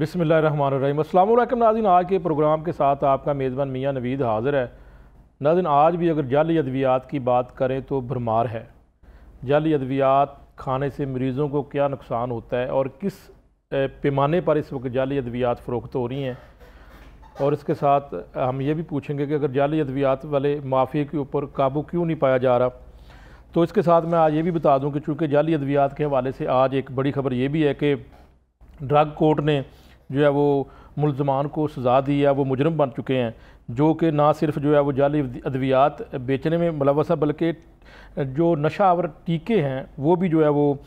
बिसमीम अल्लाम नाजिन आज के प्रोग्राम के साथ आपका मेज़बान मियाँ नवीद हाज़िर है। नाजिन आज भी अगर जाली अद्वियात की बात करें तो भरमार है। जाली अद्वियात खाने से मरीज़ों को क्या नुकसान होता है और किस पैमाने पर इस वक्त जाली अद्वियात फ़रोख्त हो रही हैं? और इसके साथ हम ये भी पूछेंगे कि अगर जाली अद्वियात वाले माफिया के ऊपर काबू क्यों नहीं पाया जा रहा? तो इसके साथ मैं आज ये भी बता दूँ कि चूँकि जाली अद्वियात के हवाले से आज एक बड़ी खबर ये भी है कि ड्रग कोर्ट ने जो है वो मुलजमान को सज़ा दी है, वो मुजरम बन चुके हैं, जो कि ना सिर्फ़ जो है वो जाली अद्वियात बेचने में मुलवस है, बल्कि जो नशा आवर टीके हैं, वो भी जो है वो,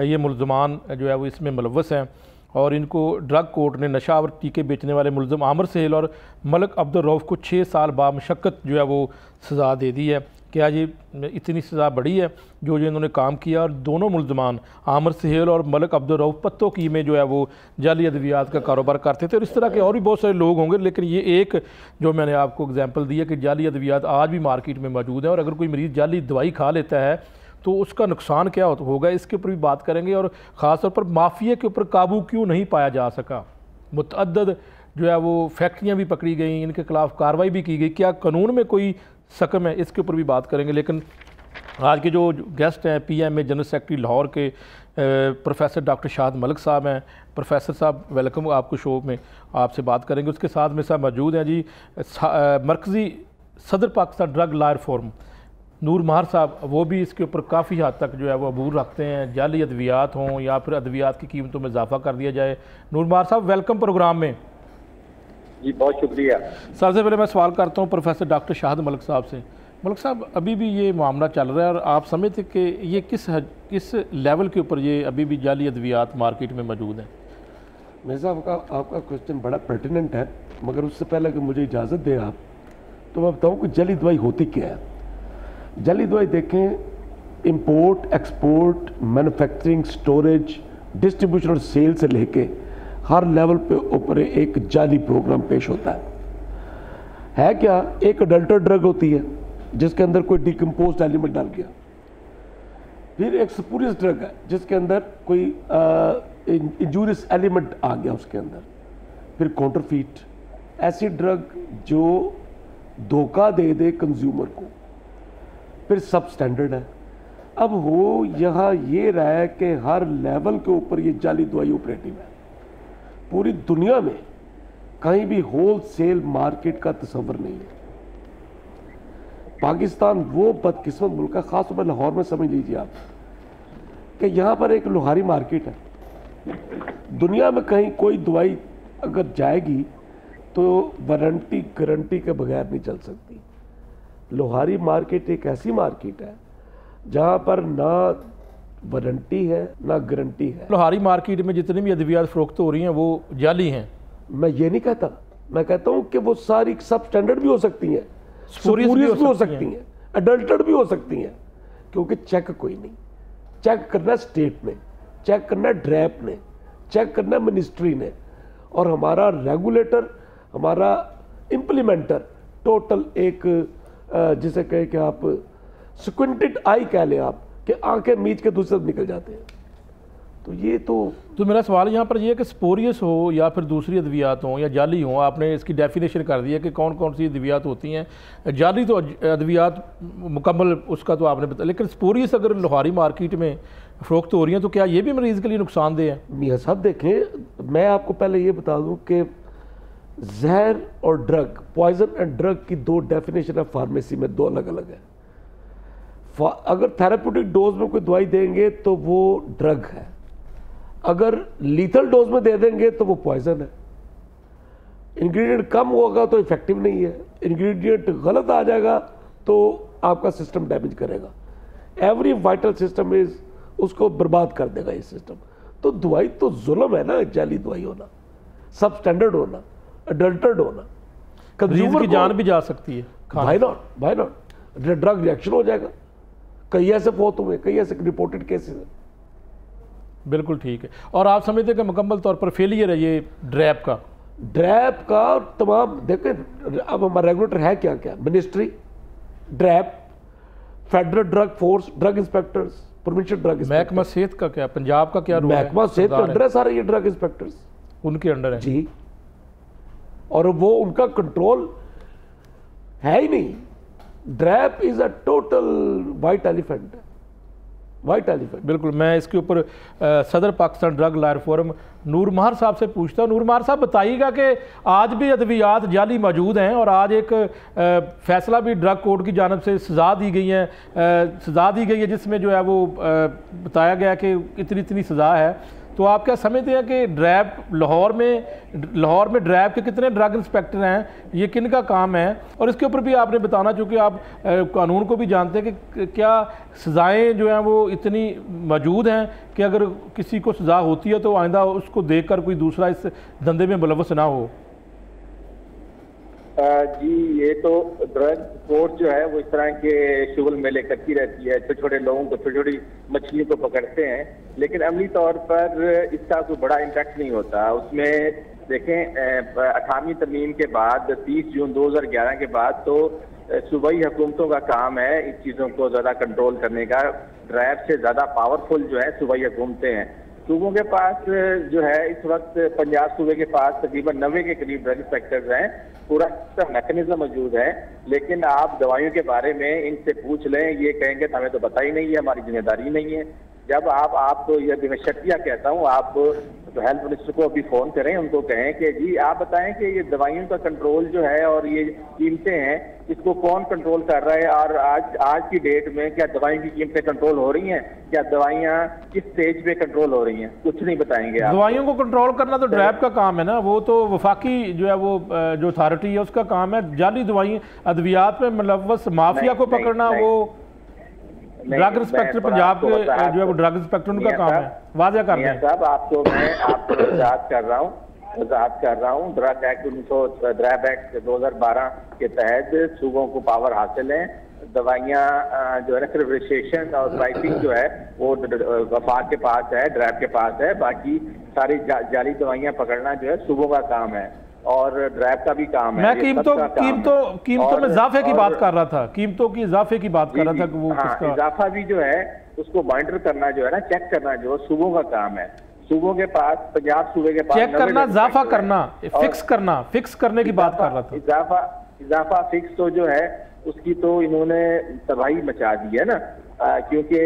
ये मुलजमान जो है वो इसमें मुलवस हैं। और इनको ड्रग कोर्ट ने नशावर टीके बेचने वाले मुलजम आमर सहेल और मलक अब्दुल रऊफ़ को छः साल बामशक्क़त जो है वो सज़ा दे दी है। क्या ये इतनी सज़ा बड़ी है, जो जो इन्होंने काम किया और दोनों मुलजमान, आमर सहेल और मलक अब्दुलरऊफ़ पत्तों की में जो है वो जाली अद्वियात का कारोबार करते थे। और इस तरह के और भी बहुत सारे लोग होंगे, लेकिन ये एक जो मैंने आपको एग्ज़ाम्पल दिया कि जाली अद्वियात आज भी मार्केट में मौजूद है और अगर कोई मरीज़ जाली दवाई खा लेता है तो उसका नुकसान क्या होगा, इसके ऊपर भी बात करेंगे। और ख़ास तौर पर माफिया के ऊपर काबू क्यों नहीं पाया जा सका? मुतद जो है वो फैक्ट्रियाँ भी पकड़ी गई, इनके खिलाफ कार्रवाई भी की गई। क्या कानून में कोई सकम है, इसके ऊपर भी बात करेंगे। लेकिन आज के जो गेस्ट हैं P M A general secretary Lahore के प्रोफेसर डॉक्टर शाहद मलिक साहब हैं। प्रोफेसर साहब वेलकम आपको शो में आपसे बात करेंगे। उसके साथ में साहब मौजूद हैं जी मरकज़ी सदर Pakistan drug lawyer forum. Noor Mahar साहब, वो भी इसके ऊपर काफ़ी हद तक जो है वो अबूर रखते हैं। जाली अद्वियात हों या फिर अद्वियात की कीमतों में इजाफा कर दिया जाए। नूर महार साहब वेलकम प्रोग्राम में। जी बहुत शुक्रिया। सबसे पहले मैं सवाल करता हूँ प्रोफेसर डॉक्टर शाहद मलिक साहब से। मलिक साहब अभी भी ये मामला चल रहा है और आप समझते कि ये किस हज, किस लेवल के ऊपर ये अभी भी जाली अद्वियात मार्केट में मौजूद हैं? मेरे साहब का आपका क्वेश्चन बड़ा पर्टिनेंट है मगर उससे पहले कि मुझे इजाज़त दें आप तो मैं बताऊँ कि जली दवाई होती क्या है। जली दवाई देखें import export manufacturing storage distribution और सेल से लेके हर लेवल पे ऊपर एक जाली प्रोग्राम पेश होता है। है क्या? एक अडल्टर ड्रग होती है, जिसके अंदर कोई डिकम्पोज एलिमेंट डाल गया। फिर एक स्पूरियस ड्रग है, जिसके अंदर कोई इंजूरियस एलिमेंट आ गया उसके अंदर। फिर काउंटरफीट ऐसी ड्रग जो धोखा दे दे कंज्यूमर को। फिर सब स्टैंडर्ड है। अब हो, यहाँ ये रहा है कि हर लेवल के ऊपर ये जाली दवाई ऑपरेटिव है। पूरी दुनिया में कहीं भी होल सेल मार्केट का तस्वर नहीं है। पाकिस्तान वो बदकिस्मत मुल्क है, खासतौर पर लाहौर में, समझ लीजिए आप, कि यहाँ पर एक लोहारी मार्केट है। दुनिया में कहीं कोई दवाई अगर जाएगी तो वारंटी गारंटी के बगैर नहीं चल सकती। लोहारी मार्केट एक ऐसी मार्केट है, जहाँ पर ना वारंटी है ना गारंटी है। लोहारी मार्केट में जितनी भी अद्वियात फरोख्त हो रही हैं वो जाली हैं। मैं ये नहीं कहता। मैं कहता हूँ कि वो सारी सब स्टैंडर्ड भी हो सकती हैं। स्पूरियस भी, भी हो सकती हैं। अडल्टेड भी हो सकती हैं। क्योंकि चेक कोई नहीं। चेक करना स्टेट ने चेक करना ड्रैप ने चेक करना मिनिस्ट्री ने। और हमारा रेगुलेटर हमारा इम्प्लीमेंटर टोटल एक जिसे कहे कि आप स्क्विंटेड आई कह लें आप कि आँखें मीच के दूसरे निकल जाते हैं। तो ये तो तो मेरा सवाल यहाँ पर ये कि स्पोरियस हो या फिर दूसरी अद्वियात हो या जाली हो आपने इसकी डेफिनेशन कर दिया कि कौन कौन सी अद्वियात होती हैं। जाली तो अद्वियात मुकम्मल उसका तो आपने बताया लेकिन स्पोरियस अगर लोहारी मार्केट में फ़रोख्त हो रही हैं तो क्या ये भी मरीज़ के लिए नुकसानदेह है? मियाँ साहब देखें मैं आपको पहले ये बता दूँ कि जहर और ड्रग पॉइजन एंड ड्रग की दो डेफिनेशन है फार्मेसी में दो अलग अलग है। अगर थेराप्यूटिक डोज में कोई दवाई देंगे तो वो ड्रग है। अगर लीथल डोज में दे देंगे तो वो पॉइजन है। इंग्रेडिएंट कम होगा तो इफ़ेक्टिव नहीं है। इंग्रेडिएंट गलत आ जाएगा तो आपका सिस्टम डैमेज करेगा। एवरी वाइटल सिस्टम इज़ उसको बर्बाद कर देगा ये सिस्टम तो दवाई तो जुल्म है ना जाली दवाई होना। सब स्टैंडर्ड होना अडल्टर्ड होना। कंज्यूमर की जान भी जा सकती है भाई नॉट भाई नॉट ड्रग रिएक्शन हो जाएगा। कई ऐसे बहुत हुए कई ऐसे रिपोर्टेड केसेस हैं। बिल्कुल ठीक है। और आप समझते हैं कि मुकम्मल तौर पर फेलियर है ये ड्रैप का? ड्रैप का तमाम देखें अब हमारा रेगुलेटर है क्या क्या? Ministry DRAP federal drug force drug inspectors provincial drug महकमा सेहत का क्या? पंजाब का क्या महकमा सेहत के अंडर है। सारे ये ड्रग इंस्पेक्टर्स उनके अंडर है। जी। और वो उनका कंट्रोल है ही नहीं। DRAP is a total white elephant white elephant बिल्कुल मैं इसके ऊपर सदर Pakistan drug lawyer forum Noor Mahar साहब से पूछता हूँ। नूर महार साहब बताइएगा कि आज भी अद्वियात जाली मौजूद हैं और आज एक अ, फैसला भी ड्रग कोर्ट की जानब से सज़ा दी गई है। सज़ा दी गई है जिसमें जो है वो अ, बताया गया कि इतनी इतनी सज़ा है। तो आप क्या समझते हैं कि ड्रैब लाहौर में लाहौर में ड्रैब के कितने ड्रग इंस्पेक्टर हैं? ये किन का काम है? और इसके ऊपर भी आपने बताना, चूँकि आप कानून को भी जानते हैं कि क्या सज़ाएँ जो हैं वो इतनी मौजूद हैं कि अगर किसी को सज़ा होती है तो आइंदा उसको देख कर कोई दूसरा इस धंधे में मुलवस ना हो। जी, ये तो ड्रग कोर्ट जो है, वो इस तरह के शुगल मेले करती रहती है। छोटे छोटे लोगों को छोटी छोटी मछलियों को पकड़ते हैं। लेकिन अमली तौर पर इसका कोई बड़ा इम्पैक्ट नहीं होता। उसमें देखें अठारहवीं तरमीम के बाद 30 जून 2011 के बाद तो सूबाई हुकूमतों का काम है इन चीज़ों को ज़्यादा कंट्रोल करने का। ड्रैब से ज़्यादा पावरफुल जो है सूबाई हुकूमतें हैं। सूबों के पास जो है, इस वक्त पंजाब सूबे के पास तकरीबन नब्बे के करीब ड्रग इंस्पेक्टर्स हैं। पूरा मैकेनिज्म मौजूद है, लेकिन आप दवाइयों के बारे में इनसे पूछ लें, ये कहेंगे तो हमें तो पता ही नहीं है, हमारी ज़िम्मेदारी नहीं है। जब आप आपको यह मैं शर्तिया कहता हूँ, आप तो हेल्थ मिनिस्टर को अभी फ़ोन करें, उनको कहें कि जी, आप बताएँ कि ये दवाइयों का कंट्रोल जो है और ये कीमतें हैं इसको कौन कंट्रोल कर रहा है? और आज आज की डेट में क्या दवाइयों की कीमतें कंट्रोल हो रही हैं? क्या दवाइयाँ किस स्टेज पे कंट्रोल हो रही हैं? कुछ नहीं बताएँगे आप। दवाइयों को कंट्रोल करना तो ड्रैब का काम है ना? वो तो वफाकी जो है वो जो अथॉरिटी है उसका काम है जाली दवाई अद्वियात में मुलवस माफिया को पकड़ना वो ड्रग इंस्पेक्टर पंजाब के जो है वो ड्रग इंस्पेक्टर उनका काम है। वाजह कर दें। साहब आपको मैं आपको वजाहत कर रहा हूँ। वजाहत कर रहा हूँ। ड्रग एक्ट उन्नीस सौ ड्रग एक्ट 2012 के तहत सूबों को पावर हासिल है। दवाइयाँ जो है ना सिर्फ़ रजिस्ट्रेशन और प्राइसिंग जो है वो वफाक के पास है ड्रैब के पास है। बाकी सारी जा, जाली दवाइयाँ पकड़ना जो है सूबों का काम है और ड्रैब का भी काम है। मैं कीमतों। कीमतों कीमतों में इजाफे की बात कर रहा था। कीमतों की इजाफे की बात कर रहा था वो हाँ, इजाफा भी जो है उसको मॉनिटर करना जो है ना चेक करना जो है सूबों का काम है। सूबों के पास पंजाब सूबे के पास चेक करना इजाफा करना फिक्स करना फिक्स करने की बात कर रहा था। इजाफा इजाफा फिक्स तो जो है उसकी तो इन्होंने तबाही मचा दी है ना। क्योंकि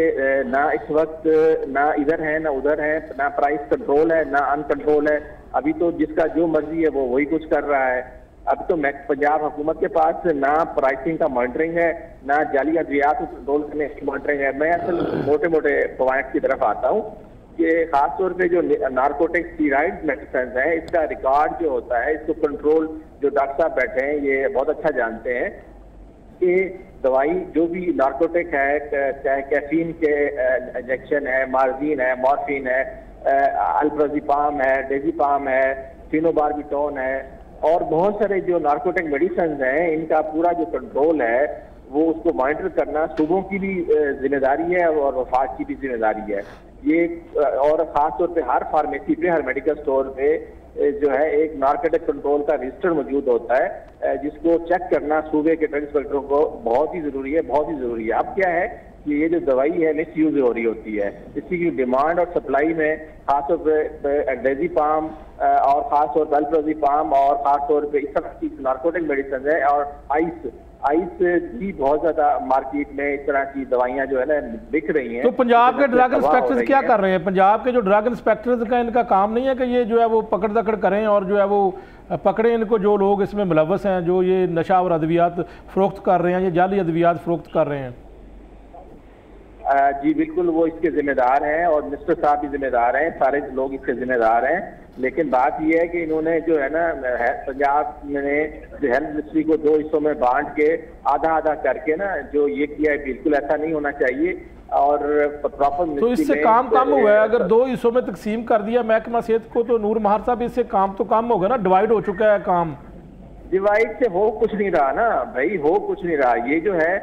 ना इस वक्त ना इधर है ना उधर है ना प्राइस कंट्रोल है ना अनकंट्रोल है। अभी तो जिसका जो मर्ज़ी है वो वही कुछ कर रहा है। अब तो मैक- पंजाब हुकूमत के पास ना प्राइसिंग का मॉनिटरिंग है ना जाली अद्वियात को कंट्रोल करने की मॉनिटरिंग है। मैं असल मोटे मोटे पॉइंट की तरफ़ आता हूँ। कि खासतौर पे जो नार्कोटिक स्टीराइड मेडिसिन है, इसका रिकॉर्ड जो होता है, इसको कंट्रोल जो डॉक्टर साहब बैठे हैं, ये बहुत अच्छा जानते हैं कि दवाई जो भी नार्कोटिक है चाहे कैफीन के इंजेक्शन है मार्जिन है मॉर्फिन है अल्प्राजिपाम है डेजीपाम है फिनोबार्बिटोन है, और बहुत सारे जो नार्कोटिक मेडिसन हैं, इनका पूरा जो कंट्रोल है, वो उसको मॉनिटर करना सूबों की भी ज़िम्मेदारी है और वफाक की भी ज़िम्मेदारी है। ये, और खास तौर पे हर फार्मेसी पे, हर मेडिकल स्टोर पे जो है, एक नार्कोटिक कंट्रोल का रजिस्टर मौजूद होता है जिसको चेक करना सूबे के ड्रग इंस्पेक्टरों को बहुत ही ज़रूरी है, बहुत ही ज़रूरी है। अब क्या है कि ये जो दवाई है मिस यूज़ हो रही होती है। इसकी की डिमांड और सप्लाई में, खासतौर पर डेजी पाम और खासतौर पर अल्प्रोजी पाम और खासतौर पर इस तरह की नार्कोटिक मेडिसिन है, और आइस आइस भी बहुत ज़्यादा मार्केट में इस तरह की दवाइयाँ जो है ना बिक रही हैं। तो पंजाब के ड्रग इंस्पेक्टर्स क्या कर रहे हैं? पंजाब के जो ड्रग इंस्पेक्टर्स का इनका काम नहीं है कि ये जो है वो पकड़ दकड़ करें और जो है वो पकड़े इनको जो लोग इसमें मुलवस हैं जो ये नशा और अद्वियात फरोख्त कर रहे हैं ये जाली अद्वियात फरोख्त कर रहे हैं। जी बिल्कुल वो इसके जिम्मेदार हैं और मिनिस्टर साहब भी जिम्मेदार हैं सारे लोग इसके जिम्मेदार हैं। लेकिन बात यह है कि इन्होंने जो है ना पंजाब ने हेल्थ मिनिस्ट्री को दो हिस्सों में बांट के आधा आधा करके ना जो ये किया है बिल्कुल ऐसा नहीं होना चाहिए। और प्रॉपर तो इससे काम कम हुआ है। अगर दो हिस्सों में तकसीम कर दिया महकमा सेहत को तो नूर महार साहब इससे काम तो कम होगा ना? डिवाइड हो चुका है काम। डिवाइड से हो कुछ नहीं रहा ना भाई हो कुछ नहीं रहा। ये जो है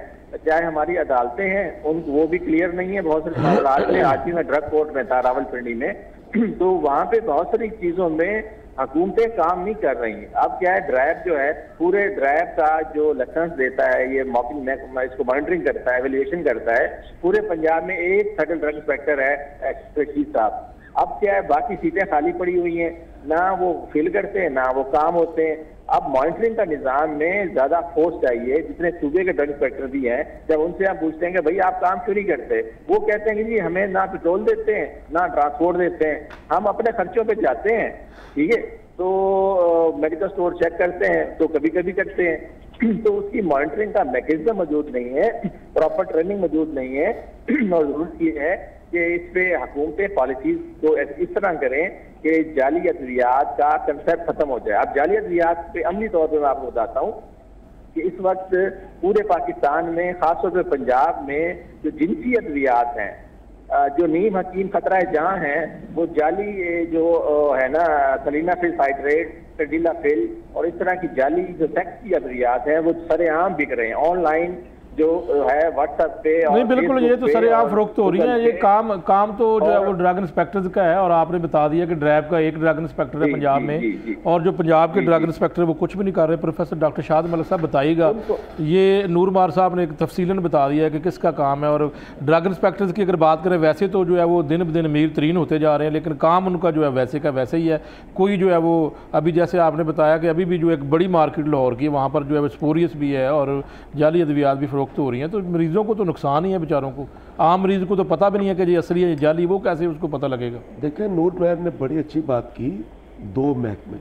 चाहे हमारी अदालतें हैं उन वो भी क्लियर नहीं है। बहुत सारे मामलात में आज भी मैं ड्रग कोर्ट में था रावलपिंडी में। तो वहाँ पे बहुत सारी चीज़ों में हुकूमतें काम नहीं कर रही हैं। अब क्या है, ड्राइव जो है, पूरे ड्राइव का जो लाइसेंस देता है, ये मॉकिंग इसको मॉनिटरिंग करता है एवेल्युएशन करता है, पूरे पंजाब में एक सटल ड्रग इंस्पेक्टर है चीफ साहब। अब क्या है, बाकी सीटें खाली पड़ी हुई हैं। ना वो फिल करते हैं, ना वो काम होते हैं। अब मॉनिटरिंग का निज़ाम में ज़्यादा फोर्स चाहिए, जितने सूबे के ड्रग इंस्पेक्टर भी हैं, जब उनसे आप पूछते हैं कि भाई आप काम क्यों नहीं करते? वो कहते हैं कि जी, हमें ना पेट्रोल देते हैं, ना ट्रांसपोर्ट देते हैं, हम अपने खर्चों पे जाते हैं, ठीक है? तो मेडिकल स्टोर चेक करते हैं तो कभी कभी करते हैं। तो उसकी मॉनिटरिंग का मैकेनिज्म मौजूद नहीं है प्रॉपर ट्रेनिंग मौजूद नहीं है। और ज़रूरत ये है कि इस पे हुकूमतें पॉलिसीज़ को इस तरह करें कि जाली अद्वियात का कंसेप्ट खत्म हो जाए। अब जाली अद्वियात पे अमली तौर पर मैं आपको बताता हूँ कि इस वक्त पूरे पाकिस्तान में, खासतौर पर पंजाब में जो जिनसी अद्वियात हैं जो नीम हकीम खतरा जहाँ हैं, वो जाली जो है ना, सलीना फिल हाइड्रेट, टेडिला फिल और इस तरह की जाली जो सेक्स की अद्वियात हैं, वो सरेआम बिक रहे हैं। ऑनलाइन जो है व्हाट्सएप पे नहीं बिल्कुल ये तो सर आप फरोख्त हो रही है। ये काम काम तो जो है वो ड्रग इंस्पेक्टर का है और आपने बता दिया कि ड्रैब का एक ड्रग इंस्पेक्टर है पंजाब में। और जो पंजाब के ड्रग इंस्पेक्टर वो कुछ भी नहीं कर रहे प्रोफेसर डॉक्टर शाह मलिक साहब बताइएगा। ये नूर मार साहब ने एक तफसीलन बता दिया है कि किसका काम है और ड्रग इंस्पेक्टर्स की अगर बात करें वैसे तो जो है वो दिन ब दिन अमीर तरीन होते जा रहे हैं लेकिन काम उनका जो है वैसे का वैसे ही है। कोई जो है वो अभी जैसे आपने बताया कि अभी भी जो एक बड़ी मार्केट लाहौर की वहाँ पर जो है स्पोरियस भी है और जाली अद्वियात भी फरोख्त हो रही हैं तो मरीज़ों को तो नुकसान ही है बेचारों को। आम मरीज़ को तो पता भी नहीं है कि जी असली है जाली वो कैसे उसको पता लगेगा? देखें नूर महर ने बड़ी अच्छी बात की दो महकमे।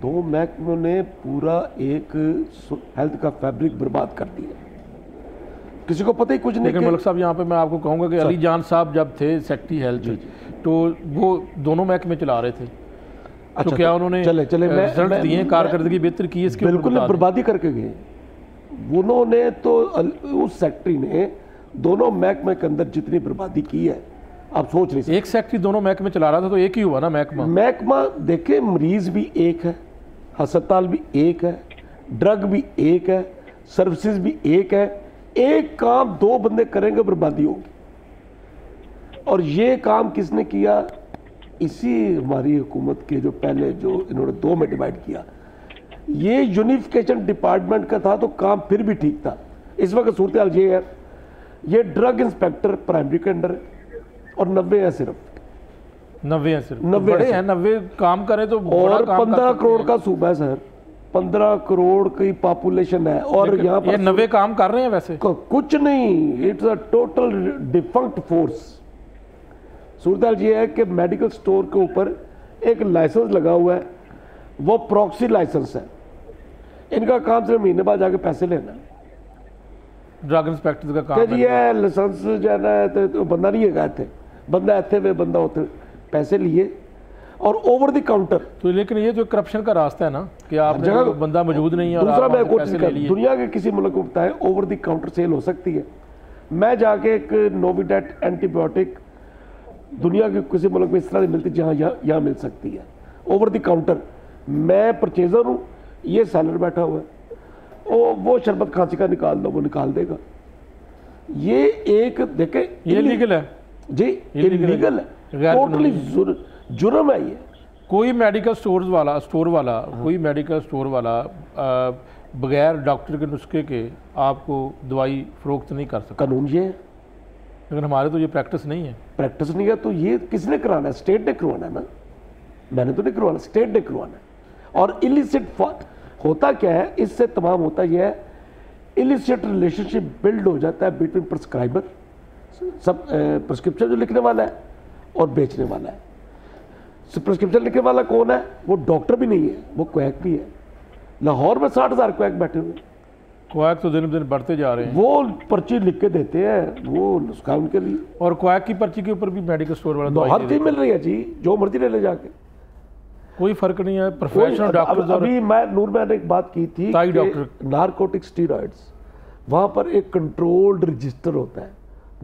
दो महकमों ने पूरा एक हेल्थ का फैब्रिक बर्बाद कर दिया। किसी को पता ही कुछ नहीं मलिक साहब यहाँ पे मैं आपको कहूँगा कि अली जान साहब जब थे सेक्रेटरी हेल्थ तो वो दोनों महकमे चला रहे थे। तो अच्छा, तो क्या उन्होंने चले चले रिज़ल्ट दिए कारकर्दगी बेहतर की इसके बिल्कुल बर्बादी करके गए। उन्होंने तो उस सेक्ट्री ने दोनों महकमे के अंदर जितनी बर्बादी की है आप सोच रहे एक सेक्रेटरी दोनों महकमे चला रहा था तो एक ही हुआ ना महकमा? महकमा देखे मरीज़ भी एक है अस्पताल भी एक है ड्रग भी एक है सर्विसेज़ भी एक है। एक काम दो बंदे करेंगे बर्बादी होगी और ये काम किसने किया? इसी हमारी हुकूमत के जो पहले जो इन्होंने दो में डिवाइड किया। ये यूनिफिकेशन डिपार्टमेंट का था तो काम फिर भी ठीक था। इस वक्त सूरत हाल ये है ये ड्रग इंस्पेक्टर प्राइमरी के अंडर और नब्बे है सिर्फ़। नब्बे है सिर्फ़। नब्बे बड़े हैं नब्बे काम करे तो और पंद्रह करोड़ का सूबा है सर। पंद्रह करोड़ की पॉपुलेशन है और यहाँ पर नब्बे काम कर रहे हैं वैसे? कुछ नहीं it's a total defunct force सूरत ये है कि मेडिकल स्टोर के ऊपर एक लाइसेंस लगा हुआ है वो प्रॉक्सी लाइसेंस है। इनका काम सिर्फ़ महीने बाद जाके पैसे लेना। ड्रग इंस्पेक्टर का काम जी है लाइसेंस जो है ना तो बंदा नहीं है थे बंदा इतने वे बंदा होते पैसे लिए। और ओवर द काउंटर तो लेकिन ये जो करप्शन का रास्ता है ना कि आप जगह तो बंदा मौजूद नहीं है दूसरा मैं कोशिश दुनिया के किसी मुल्क को बताएँ ओवर द काउंटर सेल हो सकती है। मैं जाके एक नोविडेट एंटीबायोटिक दुनिया के किसी मुल्क में इस तरह मिलती जहाँ यहाँ मिल सकती है। ओवर द काउंटर मैं परचेजर हूँ ये सेलर बैठा हुआ है। ओ वो शरबत खांसी का निकाल दो वो निकाल देगा। ये एक देखे ये लीगल है। जी ये लीगल है। टोटली जुर्म है ये। कोई मेडिकल स्टोर वाला स्टोर वाला हाँ। कोई मेडिकल स्टोर वाला बगैर डॉक्टर के नुस्खे के आपको दवाई फरोख्त नहीं कर सकता। कानून ये है। लेकिन हमारे तो ये प्रैक्टिस नहीं है। प्रैक्टिस नहीं है तो ये किसने कराना है? स्टेट ने करवाना है ना? मैंने तो नहीं करवाना। स्टेट ने करवाना है। और इलिसिट होता क्या है? इससे तमाम होता यह है इलिसिट रिलेशनशिप बिल्ड हो जाता है बिटवीन प्रिस्क्राइबर सब प्रिस्क्रिप्शन जो लिखने वाला है और बेचने वाला है। प्रिस्क्रिप्शन लिखने वाला कौन है? वो डॉक्टर भी नहीं है वो क्वैक भी है। लाहौर में साठ हज़ार क्वैक बैठे हुए। क्वैक तो दिन दिन बढ़ते जा रहे हैं। वो पर्ची लिख के देते हैं वो उसका उनके लिए। और क्वैक की पर्ची के ऊपर भी मेडिकल स्टोर वाला हर चीज़ मिल रही है जी जो मर्ज़ी ले ले जाके। कोई फ़र्क नहीं है प्रोफेशनल डॉक्टर अभी मैं नूर मैंने एक बात की थी डॉक्टर नारकोटिक स्टीरॉइड्स वहाँ पर एक कंट्रोल्ड रजिस्टर होता है।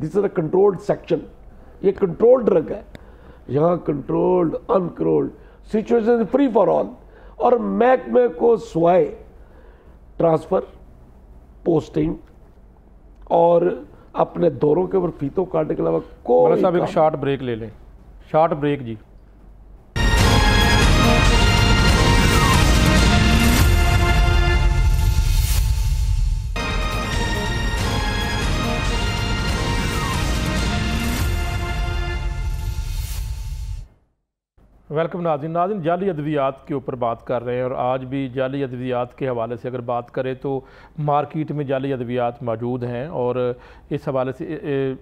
This is a controlled section ये कंट्रोल्ड ड्रग है। यहाँ controlled uncontrolled situation free for all और महकमे को स्वाय ट्रांसफ़र पोस्टिंग और अपने दौरों के ऊपर फीतों काटने के अलावा कोई एक शॉर्ट ब्रेक ले लें। शॉर्ट ब्रेक जी। वेलकम नाजिन। नाजिन, जाली अद्वियात के ऊपर बात कर रहे हैं और आज भी जाली अद्वियात के हवाले से अगर बात करें तो मार्केट में जाली अद्वियात मौजूद हैं और इस हवाले से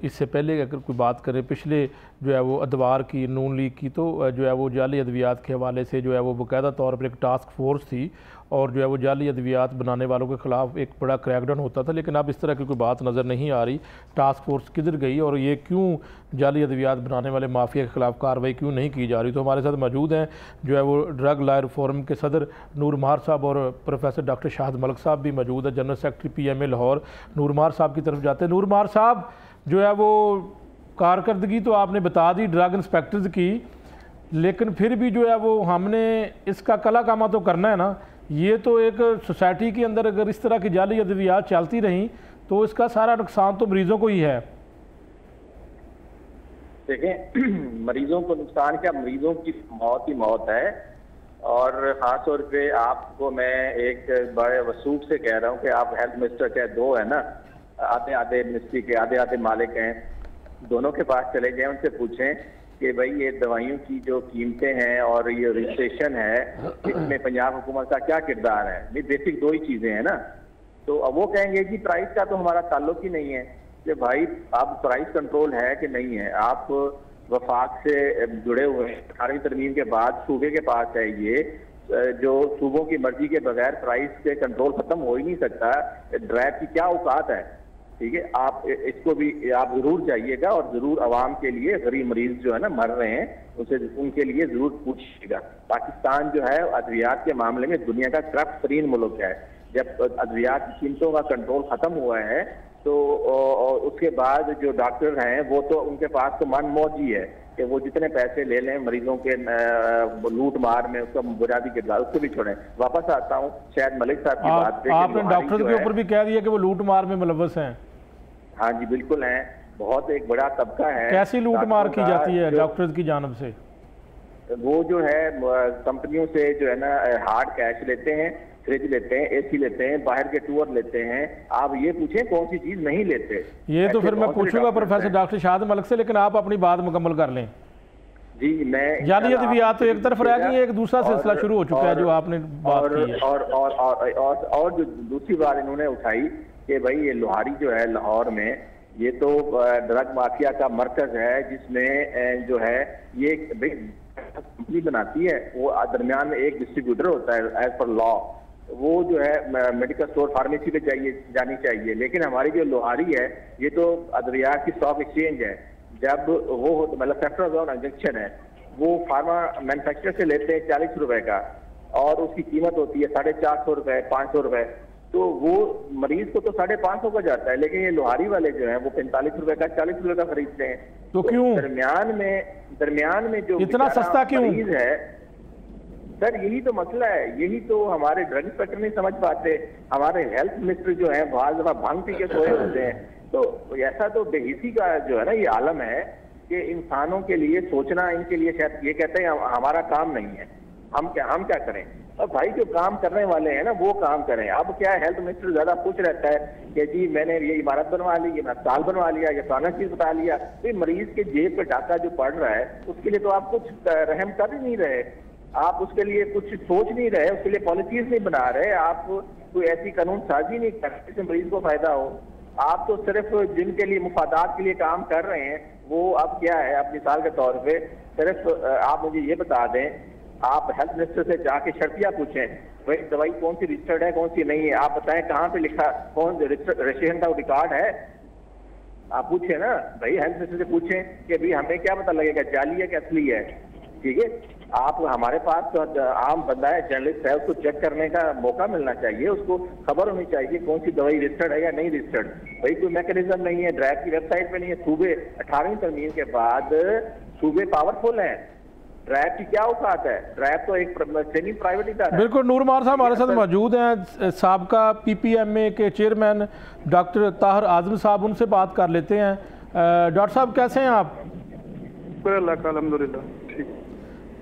इससे पहले अगर कोई बात करें, पिछले जो है वो अदवार की, नून लीग की तो जो है वो जाली अद्वियात के हवाले से जो है वो बाकायदा तौर पर एक टास्क फोर्स थी और जो है वो जाली अद्वियात बनाने वालों के ख़िलाफ़ एक बड़ा क्रैकडाउन होता था, लेकिन अब इस तरह की कोई बात नज़र नहीं आ रही। टास्क फोर्स किधर गई और ये क्यों जाली अद्वियात बनाने वाले माफिया के ख़िलाफ़ कार्रवाई क्यों नहीं की जा रही? तो हमारे साथ मौजूद हैं जो है वो ड्रग लायर फोरम के सदर नूर मार साहब और प्रोफेसर डॉक्टर शाहद मलक साहब भी मौजूद है general secretary P M A Lahore Noor Mar साहब की तरफ़ जाते हैं। नूर मार साहब, जो है वो कारकर्दगी तो आपने बता दी ड्रग इंस्पेक्टर्स की, लेकिन फिर भी जो है वो हमने इसका कला कामा तो करना है ना। ये तो एक सोसाइटी के अंदर अगर इस तरह की जाली अद्वियात चलती रहीं तो इसका सारा नुकसान तो मरीजों को ही है। देखें, मरीजों को नुकसान क्या? मरीजों की मौत ही मौत है। और खास तौर आपको मैं एक बड़े वसूख से कह रहा हूँ कि आप हेल्थ मिनिस्टर चाहे दो है ना आधे आधे मिनिस्ट्री के आधे आधे मालिक हैं, दोनों के पास चले जाएँ उनसे पूछें कि भाई ये दवाइयों की जो कीमतें हैं और ये रजिस्ट्रेशन है, इसमें पंजाब हुकूमत का क्या किरदार है? नहीं बेसिक दो ही चीज़ें हैं ना। तो अब वो कहेंगे कि प्राइस का तो हमारा ताल्लुक ही नहीं है। कि भाई आप प्राइस कंट्रोल है कि नहीं है? आप वफाक से जुड़े हुए हैं। अठारहवीं तरमीम के बाद सूबे के पास है ये, जो सूबों की मर्ज़ी के बगैर प्राइस के कंट्रोल खत्म हो ही नहीं सकता। ड्राइव की क्या औकात है? ठीक है? आप इसको भी आप ज़रूर जाइएगा और ज़रूर आवाम के लिए गरीब मरीज़ जो है ना मर रहे हैं उसे उनके लिए ज़रूर पूछिएगा। पाकिस्तान जो है अद्वियात के मामले में दुनिया का करप्ट तरीन मुल्क है। जब अद्वियात की कीमतों का कंट्रोल खत्म हुआ है तो और उसके बाद जो डॉक्टर हैं वो तो उनके पास तो मन मौजी है कि वो जितने पैसे ले लें मरीजों के लूट मार में उसका बुनियादी किरदार उसको भी छोड़ें। वापस आता हूँ शायद मलिक साहब की बात आपने डॉक्टर के ऊपर भी कह दिया कि वो लूट मार में मुलवस हैं। हाँ जी बिल्कुल है। बहुत एक बड़ा तबका है। कैसी लूट मार की जाती है डॉक्टर्स की जानब से? वो जो है कंपनियों से जो है ना हार्ड कैश लेते हैं फ्रिज लेते हैं एसी लेते हैं बाहर के टूर लेते हैं। आप ये पूछें कौन सी चीज़ नहीं लेते? ये तो फिर मैं पूछूँगा प्रोफेसर डॉक्टर शाहद मलक से लेकिन आप अपनी बात मुकम्मल कर लें। जी मैं जाली अद्वियात तो एक तरफ़ रह गई एक दूसरा सिलसिला शुरू हो चुका है जो आपने बात की है। और और और और जो दूसरी बात इन्होंने उठाई कि भाई ये लोहारी जो है लाहौर में, ये तो ड्रग माफिया का मरकज है जिसमें जो है, ये कंपनी बनाती है। वो दरमियान एक डिस्ट्रीब्यूटर होता है एज पर लॉ वो जो है मेडिकल स्टोर फार्मेसी पे चाहिए जानी चाहिए। लेकिन हमारी जो लोहारी है, ये तो अदरिया की स्टॉक एक्सचेंज है। जब वो मतलब सेफ्ट्राजोन इंजेक्शन है, वो फार्मा मैन्युफैक्चरर से लेते हैं चालीस रुपए का। और उसकी कीमत होती है साढ़े चार सौ रुपए, पाँच सौ रुपए। तो वो मरीज़ को तो साढ़े पाँच सौ का जाता है लेकिन ये लोहारी वाले जो है वो पैंतालीस रुपए का चालीस रुपए का खरीदते हैं। तो, तो क्यों? दरमियान में दरमियान में जो इतना सस्ता क्यों? मरीज़ है सर यही तो मसला है यही तो हमारे ड्रग इंस्पेक्टर नहीं समझ पाते हमारे हेल्थ मिनिस्टर जो है बहुत दफ़ा भाँग पी के सोए होते हैं। तो ऐसा तो बेहिसी का जो है ना ये आलम है कि इंसानों के लिए सोचना इनके लिए शायद ये कहते हैं हमारा काम नहीं है। हम क्या हम क्या करें? और भाई जो काम करने वाले हैं ना, वो काम करें। अब क्या हेल्थ मिनिस्टर ज़्यादा खुश रहता है कि जी, मैंने ये इमारत बनवा ली, ये अस्पताल बनवा लिया, ये फलाना चीज़ बता लिया। तो मरीज़ के जेब पे टाका जो पड़ रहा है, उसके लिए तो आप कुछ रहम कर ही नहीं रहे। आप उसके लिए कुछ सोच नहीं रहे, उसके लिए पॉलिसीज़ नहीं बना रहे। आप कोई ऐसी कानून साजी नहीं कर रहे जिससे मरीज़ को फ़ायदा हो। आप तो सिर्फ़ जिनके लिए, मुफादात के लिए काम कर रहे हैं, वो अब क्या है अब मिसाल के तौर पे सिर्फ़ आप मुझे ये बता दें आप हेल्थ मिनिस्टर से जाके शर्तिया पूछें, भाई, दवाई कौन सी रजिस्टर्ड है, कौन सी नहीं है? आप बताएँ कहाँ पे लिखा, कौन रजिस्ट्रेशन का रिकॉर्ड है? आप पूछे ना, भाई हेल्थ मिनिस्टर से पूछें कि भाई, हमें क्या पता लगेगा जाली है कि असली है? ठीक है? आप, हमारे पास तो आम बंदा है जर्नलिस्ट है, उसको चेक करने का मौका मिलना चाहिए, उसको खबर होनी चाहिए कौन सी दवाई रजिस्टर्ड है या नहीं रजिस्टर्ड भाई, कोई मैकेनिज्म नहीं है ड्राइव की वेबसाइट पे नहीं है, सूबे, अठारहवीं तरमीम के बाद सूबे पावरफुल हैं। ड्राइव की क्या औकात है? ड्राइव तो एक सेमी प्राइवेट इदारा बिल्कुल नूर मार साहब हमारे साथ मौजूद हैं। सबका पीपीएमए के चेयरमैन डॉक्टर ताहर आज़म साहब उनसे बात कर लेते हैं। डॉक्टर साहब कैसे हैं आप? अलहमदिल्ला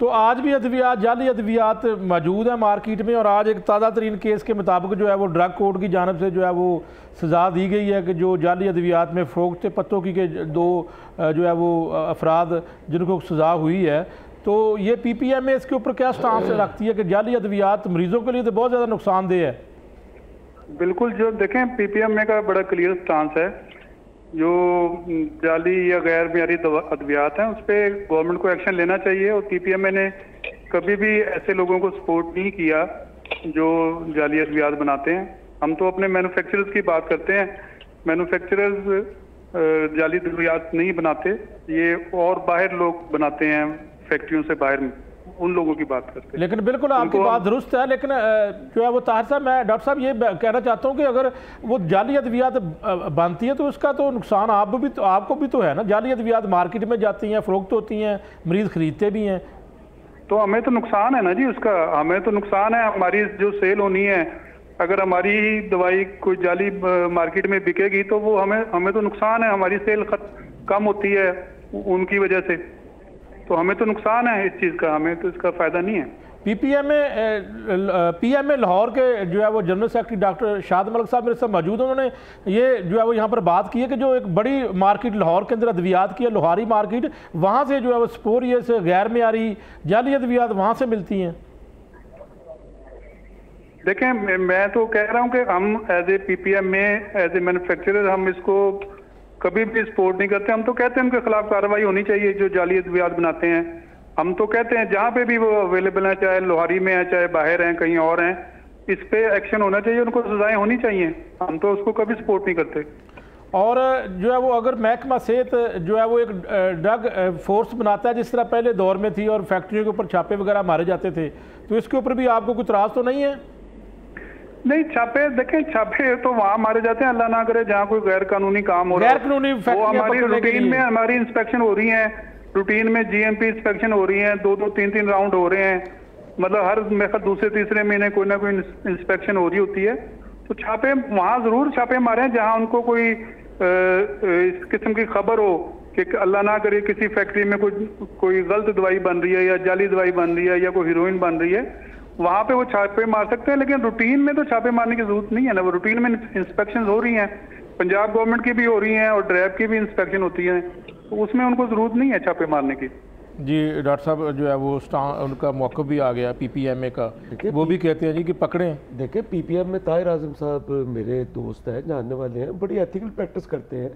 तो आज भी अद्वियात जाली अद्वियात मौजूद है मार्केट में और आज एक ताज़ा तरीन केस के मुताबिक जो है वो ड्रग कोर्ट की जानब से जो है वो सज़ा दी गई है कि जो जाली अद्वियात में फ़रोख्त पत्तों की के दो जो है वो अफराद जिनको सज़ा हुई है। तो ये पी पी एम ए इसके ऊपर क्या स्टांस रखती है कि जाली अद्वियात मरीजों के लिए तो बहुत ज़्यादा नुकसानदेह है? बिल्कुल जो देखें पी पी एम ए का बड़ा क्लियर स्टांस है। जो जाली या गैर म्यारी अद्वियात हैं उस पर गवर्नमेंट को एक्शन लेना चाहिए और पी पी एम ए ने कभी भी ऐसे लोगों को सपोर्ट नहीं किया जो जाली अद्वियात बनाते हैं। हम तो अपने मैन्युफैक्चरर्स की बात करते हैं। मैन्युफैक्चरर्स जाली अद्वियात नहीं बनाते ये और बाहर लोग बनाते हैं। फैक्ट्रियों से बाहर उन लोगों की बात करते हैं। लेकिन बिल्कुल आपकी बात दुरुस्त है लेकिन जो है वो ताहिर साहब मैं डॉक्टर साहब ये कहना चाहता हूँ कि अगर वो जाली अद्वियात बनती है तो उसका तो नुकसान आप भी तो आपको भी तो है ना? जाली अद्वियात मार्केट में जाती हैं फरोख्त होती हैं मरीज़ खरीदते भी हैं। तो हमें तो नुकसान है ना जी उसका? हमें तो नुकसान है हमारी जो सेल होनी है अगर हमारी दवाई कोई जाली मार्केट में बिकेगी तो वो हमें हमें तो नुकसान है हमारी सेल कम होती है उनकी वजह से। तो हमें तो नुकसान है इस चीज़ का हमें तो इसका फ़ायदा नहीं है। पीपीएम में पीएम में लाहौर के जो है वो जनरल सेक्रेटरी डॉक्टर शाद मलिक साहब मेरे साथ मौजूद उन्होंने ये जो है वो यहाँ पर बात की है कि जो एक बड़ी मार्केट लाहौर के अंदर अद्वियात की है लोहारी मार्केट वहाँ से जो है वो स्पोरियस गैर मीरी जाली अद्वियात वहाँ से मिलती हैं। देखें मैं तो कह रहा हूँ कि हम एज ए पीपीएम में एज ए मैन्युफैक्चरर हम इसको कभी भी सपोर्ट नहीं करते, हम तो कहते हैं उनके खिलाफ कार्रवाई होनी चाहिए, जो जाली अद्वियात बनाते हैं। हम तो कहते हैं, जहाँ पे भी वो अवेलेबल है, चाहे लोहारी में है, चाहे बाहर हैं, कहीं और हैं, इस पे एक्शन होना चाहिए, उनको सजाएँ होनी चाहिए। हम तो उसको कभी सपोर्ट नहीं करते। और जो है वो, अगर महकमा सेहत जो है वो एक ड्रग फोर्स बनाता है, जिस तरह पहले दौर में थी और फैक्ट्रियों के ऊपर छापे वगैरह मारे जाते थे तो इसके ऊपर भी आपको कुछ त्रास तो नहीं है? नहीं छापे देखें छापे तो वहाँ मारे जाते हैं अल्लाह ना करे जहाँ कोई गैर कानूनी काम हो रहा है। वो हमारी रूटीन में हमारी इंस्पेक्शन हो रही है। रूटीन में जीएमपी इंस्पेक्शन हो रही है दो दो तीन तीन राउंड हो रहे हैं। मतलब हर मेरे दूसरे तीसरे महीने कोई ना कोई इंस्पेक्शन हो रही होती है। तो छापे वहाँ ज़रूर छापे मारे हैं जहाँ उनको कोई इस किस्म की खबर हो कि अल्लाह ना करे किसी फैक्ट्री में कोई कोई गलत दवाई बन रही है या जाली दवाई बन रही है या कोई हीरोइन बन रही है। वहाँ पे वो छापे मार सकते हैं लेकिन रूटीन में तो छापे मारने की ज़रूरत नहीं है ना। वो रूटीन में इंस्पेक्शन हो रही हैं। पंजाब गवर्नमेंट की भी हो रही हैं और ड्रैब की भी इंस्पेक्शन होती है। तो उसमें उनको ज़रूरत नहीं है छापे मारने की। जी डॉक्टर साहब जो है वो उनका मौका भी आ गया पीपीएमए का। वो भी कहते हैं जी कि पकड़े। देखिए पीपीएम में ताहिर आज़म साहब मेरे दोस्त हैं जानने वाले हैं बड़ी एथिकल प्रैक्टिस करते हैं।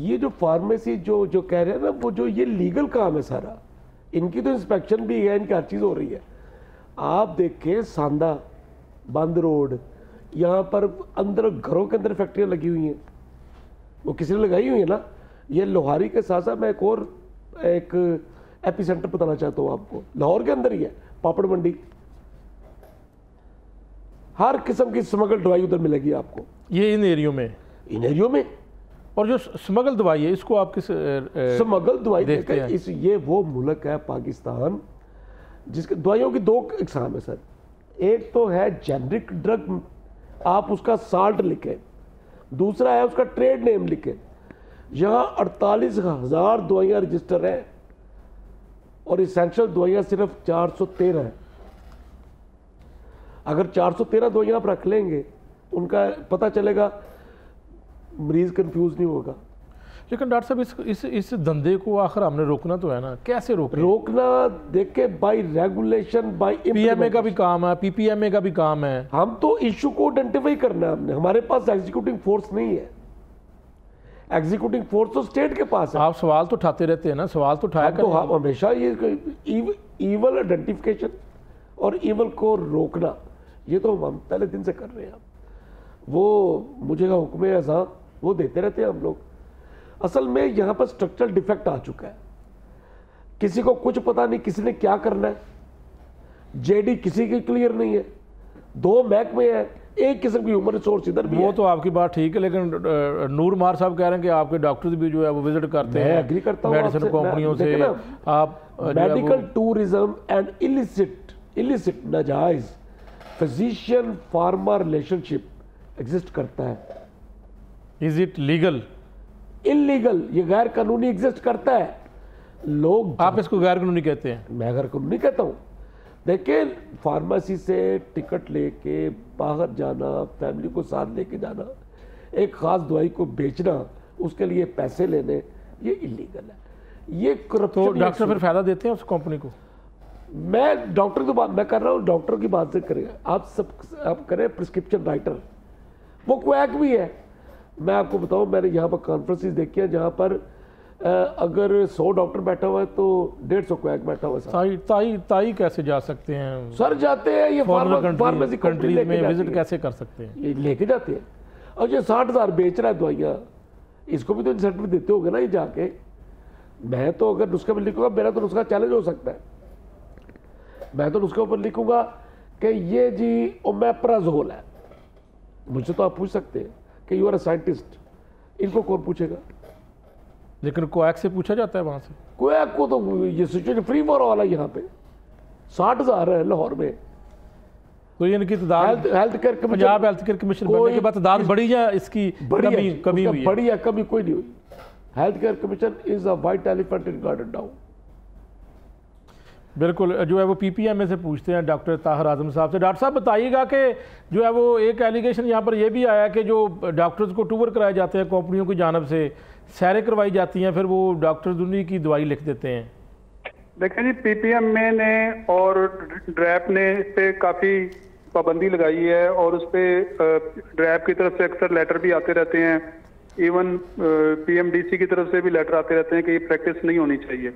ये जो फार्मेसी जो जो कह रहे हैं ना वो जो ये लीगल काम है सारा इनकी तो इंस्पेक्शन भी है इनकी हर चीज़ हो रही है। आप देखें सांदा बंद रोड यहाँ पर अंदर घरों के अंदर फैक्ट्रियाँ लगी हुई हैं। वो किसी ने लगाई हुई है ना? ये लोहारी के साथ साथ मैं एक और एक एपी सेंटर बताना चाहता हूँ आपको। लाहौर के अंदर ही है पापड़ मंडी। हर किस्म की स्मगल दवाई उधर मिलेगी आपको। ये इन एरियो में? इन एरियो में? और जो स्मगल दवाई है इसको आप किस स्मगल दवाई देखते हैं? इस ये वो मुल्क है पाकिस्तान। जिसके दवाइयों की दो इकसाम है, सर। एक तो है जेनरिक ड्रग, आप उसका साल्ट लिखें। दूसरा है उसका ट्रेड नेम लिखें। यहाँ अड़तालीस हज़ार दवाइयाँ रजिस्टर हैं और इसेंशियल दवाइयाँ सिर्फ़ चार सौ तेरह हैं। अगर चार सौ तेरह दवाइयाँ आप रख लेंगे उनका पता चलेगा, मरीज़ कंफ्यूज नहीं होगा। लेकिन डॉक्टर साहब इस इस इस धंधे को आखिर हमने रोकना तो है ना? कैसे रोक रोकना देखे बाय रेगुलेशन बाय पीएमए का भी काम है पीपीएमए का भी काम है। हम तो इशू को आइडेंटिफाई करना है हमने। हमारे पास एग्जीक्यूटिव फोर्स नहीं है। एग्जीक्यूटिव फोर्स तो स्टेट के पास है। आप सवाल तो उठाते रहते हैं ना सवाल तो उठाया तो हम हमेशा ये ईवल आइडेंटिफिकेशन और ईवल को रोकना ये तो हम पहले दिन से कर रहे हैं। वो मुझे का हुक्म है ऐसा वो देते रहते हैं हम लोग। असल में यहाँ पर स्ट्रक्चरल डिफेक्ट आ चुका है। किसी को कुछ पता नहीं किसी ने क्या करना है। जेडी किसी की क्लियर नहीं है। दो महकमे हैं एक किस्म की ह्यूमन रिसोर्स इधर भी वो है। तो आपकी बात ठीक है लेकिन नूर मार साहब कह रहे हैं कि आपके डॉक्टर्स भी जो है वो विज़िट करते हैं एग्री करता हूँ मेडिसिन कंपनियों से। आप medical tourism and illicit illicit नाजायज फिजिशियन फार्मर रिलेशनशिप एग्जिस्ट करता है। इज़ इट लीगल इलीगल ये गैर कानूनी एग्जिस्ट करता है। लोग आप इसको गैर कानूनी कहते हैं। मैं गैर कानूनी कहता हूँ। देखिए फार्मेसी से टिकट लेके बाहर जाना फैमिली को साथ लेके जाना एक ख़ास दवाई को बेचना उसके लिए पैसे लेने ये इलीगल है। ये तो डॉक्टर फिर फ़ायदा देते हैं उस कंपनी को? मैं डॉक्टर की बात मैं कर रहा हूँ डॉक्टर की बात से करें। आप सब आप करें प्रिस्क्रिप्शन राइटर वो क्वैक भी है। मैं आपको बताऊँ मैंने यहाँ पर कॉन्फ्रेंसेस देखी है जहाँ पर अगर 100 डॉक्टर बैठा हुआ है तो डेढ़ सौ क्वैक बैठा हुआ है ताई ताई ताई कैसे जा सकते हैं? सर जाते हैं ये फार्मेसी कंट्रीज़ कंपनी में विज़िट कैसे कर सकते हैं? ये लेके जाते हैं। और ये साठ हज़ार बेच रहा है दवाइयाँ इसको भी तो इंसेंटिव देते होगे ना ये जाके। मैं तो अगर नुस्खे में लिखूँगा मेरा तो नुस्खा चैलेंज हो सकता है। मैं तो नुस्खे ऊपर लिखूँगा कि ये जी ओमेप्राजोल है। मुझसे तो आप पूछ सकते हैं। कि यू आर अ साइंटिस्ट इनको कौन पूछेगा? लेकिन कोएक से पूछा जाता है वहाँ से। कोई को तो ये सिचुएशन फ्री फॉर ऑल है यहाँ पे। साठ हज़ार है लाहौर में। तो ये इनकी health health care commission Punjab health care commission बनने के बाद तादाद बढ़ी या इसकी बड़ी कमी कमी हुई है? बड़ी है कमी कोई नहीं हुई। Health care commission is a white elephant in garden down बिल्कुल, जो है वो पीपीएमए से पूछते हैं डॉक्टर ताहर आज़म साहब से। डॉक्टर साहब, बताइएगा कि जो है वो एक एलिगेशन यहाँ पर ये भी आया कि जो डॉक्टर्स को टूर कराए जाते हैं कंपनियों की जानब से सैरें करवाई जाती हैं, फिर वो डॉक्टर उन्हीं की दवाई लिख देते हैं। देखिए जी पीपीएम में ने और ड्रैप ने इस पे काफ़ी पाबंदी लगाई है और उस पर ड्रैप की तरफ़ से अक्सर लेटर भी आते रहते हैं। इवन पीएमडीसी की तरफ़ से भी लेटर आते रहते हैं कि ये प्रैक्टिस नहीं होनी चाहिए।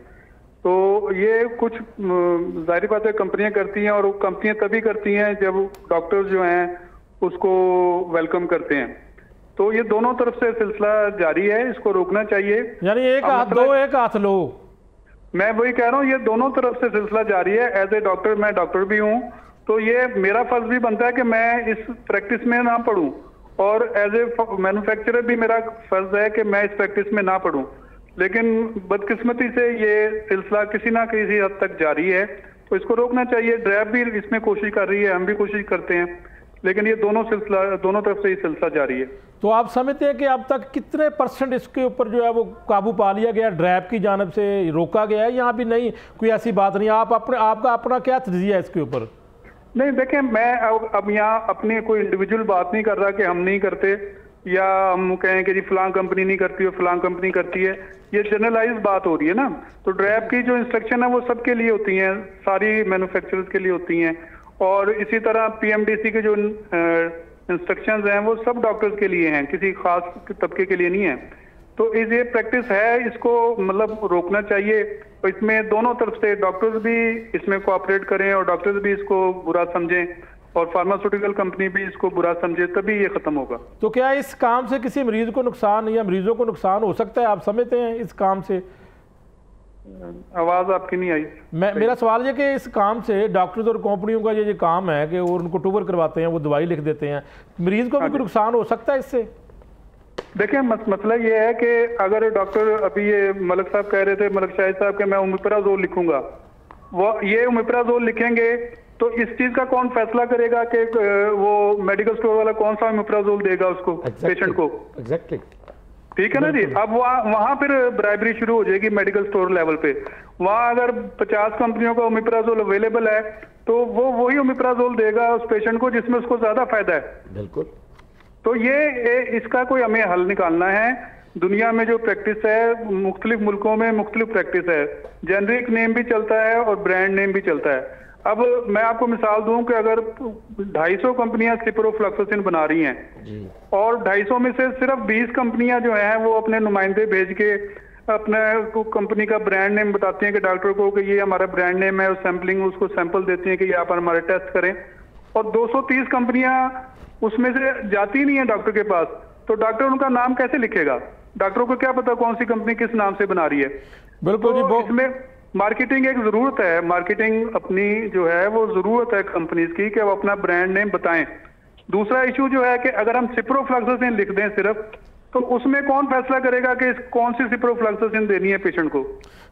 तो ये कुछ ज़ाहिर बात है कंपनियाँ करती हैं और कंपनियाँ तभी करती हैं जब डॉक्टर्स जो हैं उसको वेलकम करते हैं। तो ये दोनों तरफ़ से सिलसिला जारी है इसको रोकना चाहिए। यानी एक हाथ मतलब- दो एक हाथ लो। मैं वही कह रहा हूँ ये दोनों तरफ़ से सिलसिला जारी है। एज ए डॉक्टर मैं डॉक्टर भी हूँ। तो ये मेरा फ़र्ज़ भी बनता है कि मैं इस प्रैक्टिस में ना पढ़ूं। और एज ए मैन्युफैक्चरर भी मेरा फ़र्ज़ है कि मैं इस प्रैक्टिस में ना पढ़ूं। लेकिन बदकिस्मती से ये सिलसिला किसी ना किसी हद तक जारी है। तो इसको रोकना चाहिए। ड्रैब भी इसमें कोशिश कर रही है हम भी कोशिश करते हैं। लेकिन ये दोनों सिलसिला दोनों तरफ़ से ये सिलसिला जारी है। तो आप समझते हैं कि अब तक कितने परसेंट इसके ऊपर जो है वो काबू पा लिया गया ड्रैप की जानब से रोका गया है यहाँ भी नहीं? कोई ऐसी बात नहीं। आप अपने आपका अपना क्या तजिया है इसके ऊपर? नहीं देखें मैं अब अब यहाँ अपनी कोई इंडिविजुअल बात नहीं कर रहा कि हम नहीं करते। या हम कहें कि जी फलां कंपनी नहीं करती है, फलां कंपनी करती है। ये जनरलाइज बात हो रही है ना। तो ड्रैप की जो इंस्ट्रक्शन है, वो सबके लिए होती हैं, सारी मैन्युफैक्चरर्स के लिए होती हैं। और इसी तरह पीएमडीसी के जो इंस्ट्रक्शंस हैं, वो सब डॉक्टर्स के लिए हैं, किसी खास तबके के लिए नहीं है। तो इस ये प्रैक्टिस है, इसको मतलब रोकना चाहिए। और इसमें दोनों तरफ़ से डॉक्टर्स भी इसमें कोऑपरेट करें और डॉक्टर्स भी इसको बुरा समझें। और फार्मास्यूटिकल कंपनी भी इसको बुरा समझे तभी ये खत्म होगा। तो क्या इस काम से किसी मरीज़ को नुकसान या मरीजों को नुकसान हो सकता है? आप समझते हैं इस काम से? आवाज़ आपकी नहीं आई। मैं मेरा सवाल ये कि इस काम से डॉक्टर्स और कंपनियों का ये जो काम है कि वो उनको टूबर करवाते हैं वो दवाई लिख देते हैं। मरीज़ को भी कोई नुकसान हो सकता है इससे? देखिए मस, मसला ये है कि अगर डॉक्टर अभी ये मलक साहब कह रहे थे मलक शाहिद साहब के मैं उमिप्राजोल लिखूँगा। वो ये उमिप्राजोल लिखेंगे तो इस चीज़ का कौन फैसला करेगा कि वो मेडिकल स्टोर वाला कौन सा उमिप्राजोल देगा उसको exactly. पेशेंट को? Exactly exactly. ठीक है ना जी? अब वहाँ वहाँ फिर ब्राइबरी शुरू हो जाएगी मेडिकल स्टोर लेवल पे। वहाँ अगर 50 कंपनियों का ओमिप्राजोल अवेलेबल है तो वो वही ओमिप्राजोल देगा उस पेशेंट को जिसमें उसको ज़्यादा फ़ायदा है। बिल्कुल। तो ये ए, इसका कोई हमें हल निकालना है। दुनिया में जो प्रैक्टिस है मुख्तलिफ़ मुल्कों में मुख्तलिफ़ प्रैक्टिस है। जेनरिक नेम भी चलता है और ब्रांड नेम भी चलता है। अब मैं आपको मिसाल दूँ कि अगर 250 कंपनियाँ सिप्रोफ्लक्सोसिन बना रही हैं जी। और 250 में से सिर्फ़ 20 कंपनियाँ जो हैं वो अपने नुमाइंदे भेज के अपने कंपनी का ब्रांड नेम बताती हैं कि डॉक्टर को कि ये हमारा ब्रांड नेम है सैम्पलिंग उसको सैंपल देती हैं कि ये आप हमारे टेस्ट करें। और 230 कंपनियाँ उसमें से जाती नहीं है डॉक्टर के पास तो डॉक्टर उनका नाम कैसे लिखेगा? डॉक्टरों को क्या पता कौन सी कंपनी किस नाम से बना रही है? बिल्कुल जी तो बहुत इसमें मार्केटिंग एक ज़रूरत है। मार्केटिंग अपनी जो है वो ज़रूरत है कंपनीज़ की कि वो अपना ब्रांड नेम बताएँ। दूसरा इशू जो है कि अगर हम सिप्रोफ्लक्सोसिन लिख दें सिर्फ़ तो उसमें कौन फैसला करेगा कि कौन सी सिप्रोफ्लक्सोसिन देनी है पेशेंट को?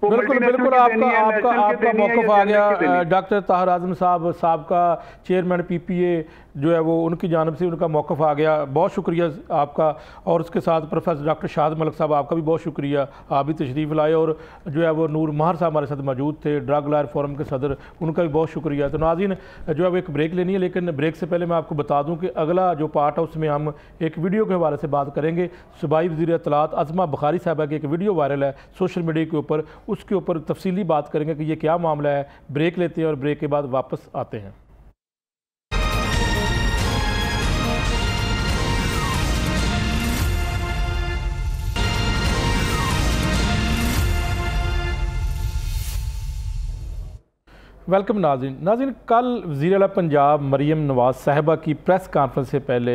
बिल्कुल बिल्कुल आपका आपका आपका मौकफ आ गया डॉक्टर ताहर आज़म साहब साहब का चेयरमैन पीपीए जो है वो उनकी जानब से उनका मौक़ आ गया। बहुत शुक्रिया आपका और उसके साथ प्रोफेसर डॉक्टर शाहद मलक साहब, आपका भी बहुत शुक्रिया। आप भी तशरीफ़ लाए और जो है वो नूर महर साहब हमारे साथ मौजूद थे, ड्रग लायर फोरम के सदर, उनका भी बहुत शुक्रिया। तो नाजिन जो है वो एक ब्रेक लेनी है, लेकिन ब्रेक से पहले मैं आपको बता दूँ कि अगला जो पार्ट है, उसमें हम एक वीडियो के हवाले से बात करेंगे। सूबाई वजी अतलात अजमा बुखारी साहबा की एक वीडियो वायरल है सोशल मीडिया के ऊपर। उसके ऊपर तफसीली बात करेंगे कि ये क्या मामला है। ब्रेक लेते हैं और ब्रेक के बाद वापस आते हैं। वेलकम नाजिन नाजिन कल वज़ीर पंजाब मरीम नवाज़ साहबा की प्रेस कॉन्फ्रेंस से पहले